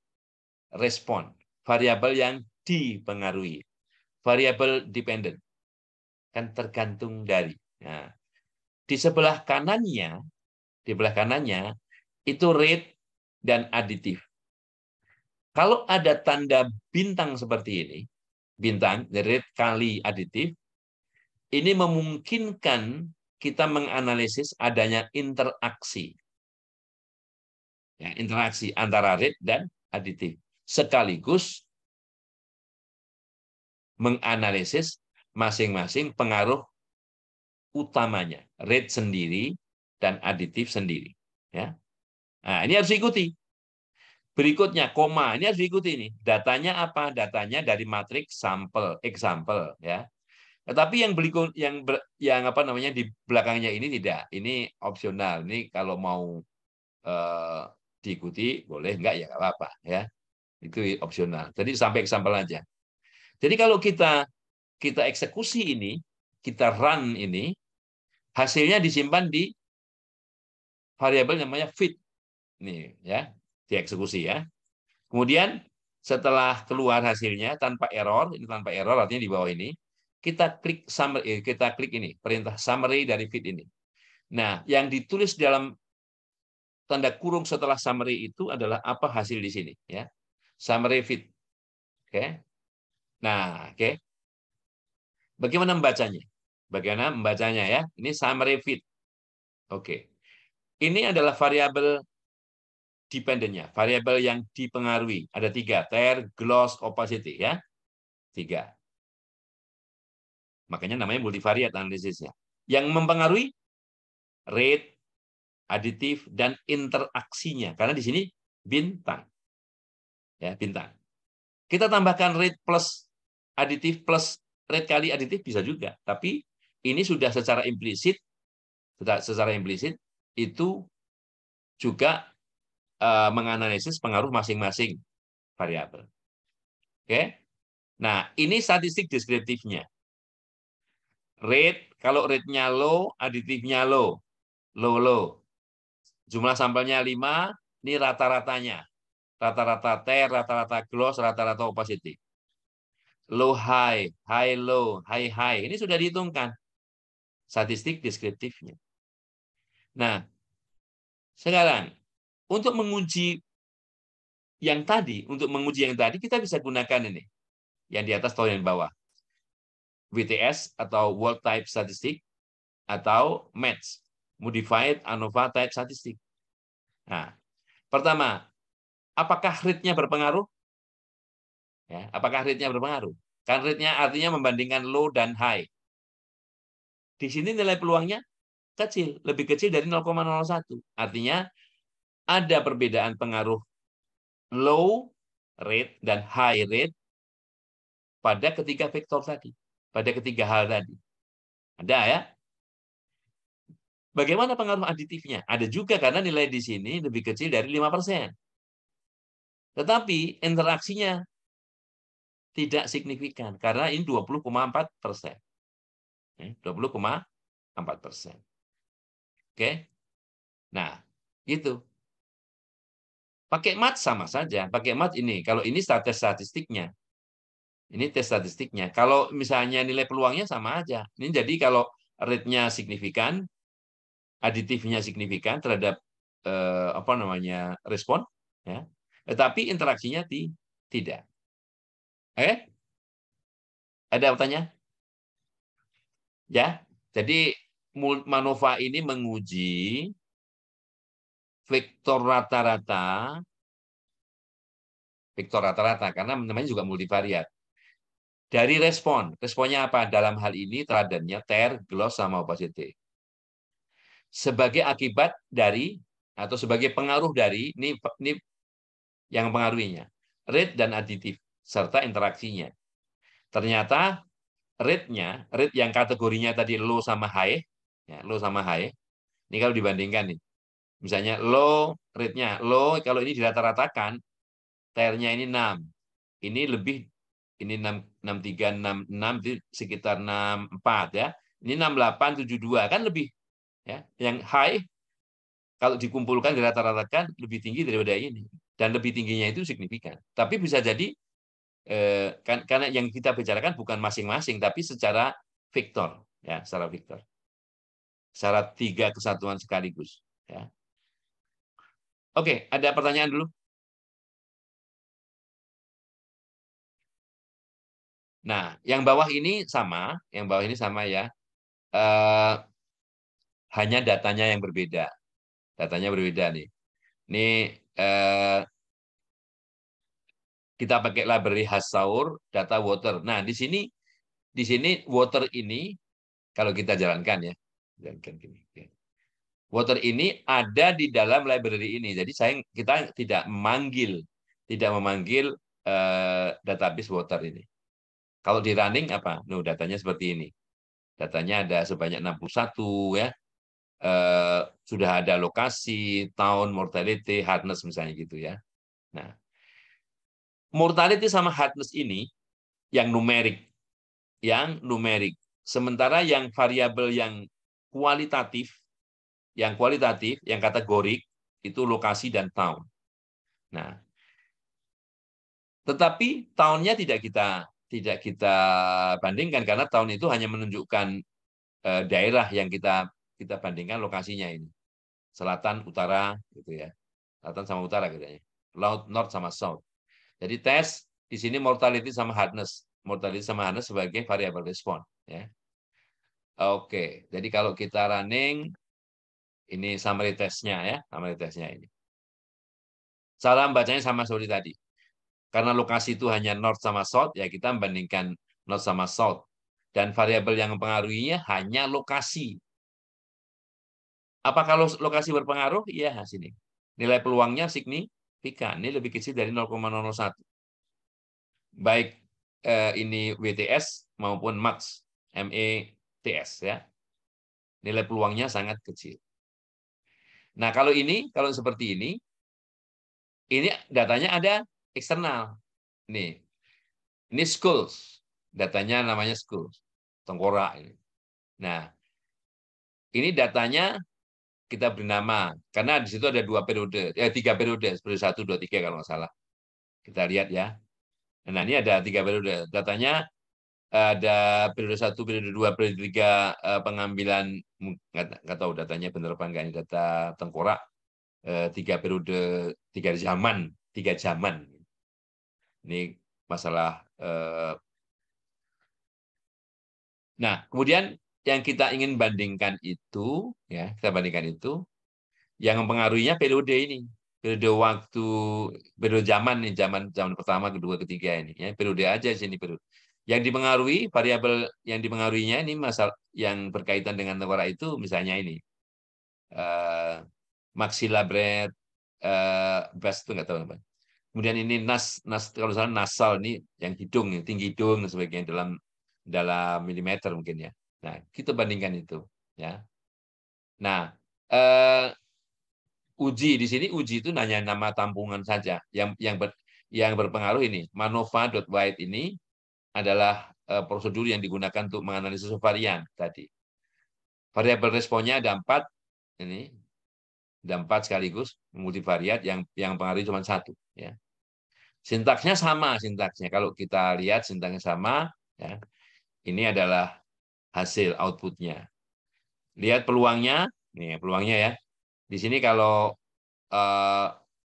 A: respon, variabel yang dipengaruhi, variabel dependent, kan tergantung dari. Nah, di sebelah kanannya, di sebelah kanannya itu rate dan aditif. Kalau ada tanda bintang seperti ini, bintang, rate kali aditif, ini memungkinkan kita menganalisis adanya interaksi. Ya, interaksi antara rate dan aditif. Sekaligus menganalisis masing-masing pengaruh utamanya, rate sendiri dan aditif sendiri. Ya. Nah, ini harus diikuti. Berikutnya koma, ini harus diikuti ini. Datanya apa? Datanya dari matriks sampel, example ya. Tetapi yang berikut yang ber, yang apa namanya di belakangnya ini tidak. Ini opsional. Ini kalau mau eh, diikuti boleh enggak ya enggak apa-apa ya. Itu opsional. Jadi sampai example aja. Jadi kalau kita kita eksekusi ini, kita run ini, hasilnya disimpan di variabel namanya fit. Nih ya, dieksekusi ya. Kemudian setelah keluar hasilnya tanpa error, ini tanpa error artinya di bawah ini, kita klik summary, eh, kita klik ini perintah summary dari fit ini. Nah, yang ditulis dalam tanda kurung setelah summary itu adalah apa hasil di sini ya. Summary fit. Oke. Nah, oke. Bagaimana membacanya? Bagaimana membacanya ya? Ini summary fit. Oke. Ini adalah variabel dependennya, variabel yang dipengaruhi. Ada tiga, ter, gloss, opacity. ya Tiga. Makanya namanya multivariat analisisnya. Yang mempengaruhi rate, aditif, dan interaksinya. Karena di sini bintang. Ya, bintang. Kita tambahkan rate plus aditif plus rate kali aditif bisa juga. Tapi ini sudah secara implisit, secara implisit itu juga Eh, menganalisis pengaruh masing-masing variabel. Oke. Nah, ini statistik deskriptifnya. Rate, kalau rate-nya low, aditifnya low. Low, low. Jumlah sampelnya 5, ini rata-ratanya. Rata-rata T, rata-rata gloss, rata-rata opacity. Low, high, high, low, high, high. Ini sudah dihitungkan. Statistik deskriptifnya. Nah, sekarang untuk menguji yang tadi, untuk menguji yang tadi, kita bisa gunakan ini. Yang di atas atau yang di bawah. WTS atau World Type Statistic atau MATS, Modified ANOVA Type Statistic. Nah, pertama, apakah rate-nya berpengaruh? Ya, apakah rate-nya berpengaruh? Kan rate-nya artinya membandingkan low dan high. Di sini nilai peluangnya kecil, lebih kecil dari 0,01. Artinya ada perbedaan pengaruh low rate dan high rate pada ketiga vektor tadi, pada ketiga hal tadi. Ada ya? Bagaimana pengaruh aditifnya? Ada juga karena nilai di sini lebih kecil dari 5%. Tetapi interaksinya tidak signifikan karena ini 20,4 persen. 20,4 ya, persen. Oke. Nah, itu. Pakai mat sama saja. Pakai mat ini. Kalau ini tes statistiknya. Ini tes statistiknya. Kalau misalnya nilai peluangnya sama aja. Ini jadi kalau rate-nya signifikan, aditifnya signifikan terhadap eh, apa namanya respon, ya. Tetapi interaksinya ti tidak. Eh? Ada pertanyaan? Ya. Jadi Manova ini menguji vektor rata-rata vektor rata-rata karena namanya juga multivariat dari respon. Responnya apa? Dalam hal ini teladannya ter, gloss, sama opacity. Sebagai akibat dari atau sebagai pengaruh dari ini, ini yang pengaruhinya rate dan aditif serta interaksinya. Ternyata rate-nya, rate yang kategorinya tadi low sama high, ya, low sama high, ini kalau dibandingkan nih, misalnya low rate-nya, low kalau ini dirata-ratakan, ternya ini 6, ini lebih ini 6, 63, 66 itu sekitar 64 ya. Ini 68, 72 kan lebih ya. Yang high kalau dikumpulkan dirata-ratakan lebih tinggi daripada ini dan lebih tingginya itu signifikan. Tapi bisa jadi eh, kan karena yang kita bicarakan bukan masing-masing tapi secara vektor ya, secara vektor. Secara tiga kesatuan sekaligus ya. Oke, ada pertanyaan dulu? Nah, yang bawah ini sama, yang bawah ini sama ya. Uh, hanya datanya yang berbeda. Datanya berbeda nih. Ini uh, kita pakai library Hasaur data water. Nah, di sini di sini water ini kalau kita jalankan ya. Jalankan gini. Water ini ada di dalam library ini. Jadi saya kita tidak memanggil tidak memanggil uh, database water ini. Kalau di running apa? No, datanya seperti ini. Datanya ada sebanyak 61 ya. Eh, sudah ada lokasi, tahun, mortality, hardness misalnya gitu ya. Nah, mortality sama hardness ini yang numerik, yang numerik. Sementara yang variabel yang kualitatif, yang kualitatif, yang kategorik itu lokasi dan tahun. Nah, tetapi tahunnya tidak kita tidak kita bandingkan karena tahun itu hanya menunjukkan eh, daerah yang kita kita bandingkan lokasinya ini. Selatan, utara gitu ya. Selatan sama utara gitu ya. Laut north sama south. Jadi tes di sini mortality sama hardness. Mortality sama hardness sebagai variabel respon ya. Oke, jadi kalau kita running ini summary testnya ya, summary testnya ini. Cara membacanya sama seperti tadi. Karena lokasi itu hanya north sama south, ya kita membandingkan north sama south. Dan variabel yang mempengaruhinya hanya lokasi. Apa kalau lokasi berpengaruh? Iya, sini. Nilai peluangnya signifikan. Ini lebih kecil dari 0,001. Baik eh, ini WTS maupun MAX, METS ya. Nilai peluangnya sangat kecil. Nah, kalau ini, kalau seperti ini, ini datanya ada eksternal. Nih. Ini schools. Datanya namanya schools. Tengkorak ini. Nah, ini datanya kita beri nama karena di situ ada dua periode, ya tiga periode, periode satu, dua, tiga kalau nggak salah. Kita lihat ya. Nah ini ada tiga periode. Datanya ada periode satu, periode dua, periode tiga eh, pengambilan nggak tahu datanya benar apa enggak ini data tengkorak eh, tiga periode tiga zaman tiga zaman ini masalah Nah, kemudian yang kita ingin bandingkan itu, ya kita bandingkan itu, yang mempengaruhinya periode ini, periode waktu, periode zaman nih, zaman zaman pertama, kedua, ketiga ini, ya periode aja sini periode. Yang dipengaruhi variabel yang dipengaruhinya ini masalah yang berkaitan dengan negara itu, misalnya ini, uh, maxilla bread, uh, best itu nggak tahu apa. Kemudian ini nas, nas kalau salah nasal ini yang hidung, tinggi hidung dan sebagainya dalam dalam milimeter mungkin ya. Nah, kita bandingkan itu, ya. Nah, eh, uji di sini uji itu hanya nama tampungan saja. Yang yang ber, yang berpengaruh ini manova.white ini adalah eh, prosedur yang digunakan untuk menganalisis varian tadi. Variabel responnya ada empat ini ada empat sekaligus multivariat yang yang pengaruh cuma satu ya sintaksnya sama sintaksnya kalau kita lihat sintaksnya sama ya ini adalah hasil outputnya. Lihat peluangnya. Nih peluangnya ya. Di sini kalau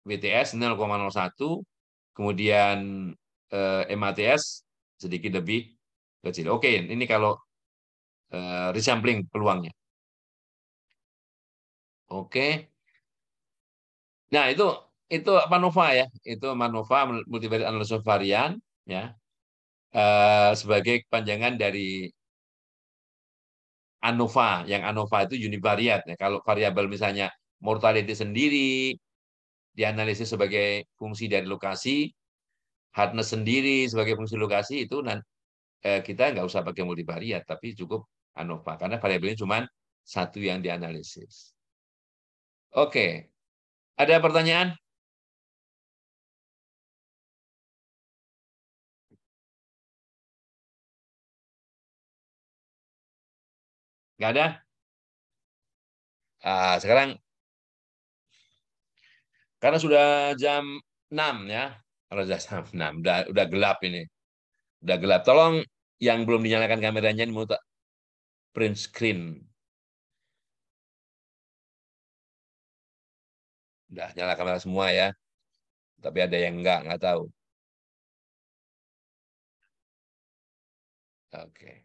A: WTS 0,01 kemudian eh, MATS sedikit lebih kecil. Oke ini kalau uh, resampling peluangnya. Oke. Nah, itu itu MANOVA ya. Itu MANOVA multivariate analysis varian ya. Eh, sebagai kepanjangan dari ANOVA. Yang ANOVA itu univariat ya. Kalau variabel misalnya mortality sendiri dianalisis sebagai fungsi dari lokasi, hardness sendiri sebagai fungsi lokasi itu eh, kita nggak usah pakai multivariat, tapi cukup ANOVA karena variabelnya cuma satu yang dianalisis. Oke, ada pertanyaan? Nggak ada? Ah, sekarang karena sudah jam 6 ya. Kalau sudah jam 6, udah, udah gelap ini. Udah gelap. Tolong yang belum dinyalakan kameranya ini mau print screen. Udah nyala kamera semua ya. Tapi ada yang enggak, enggak tahu. Oke.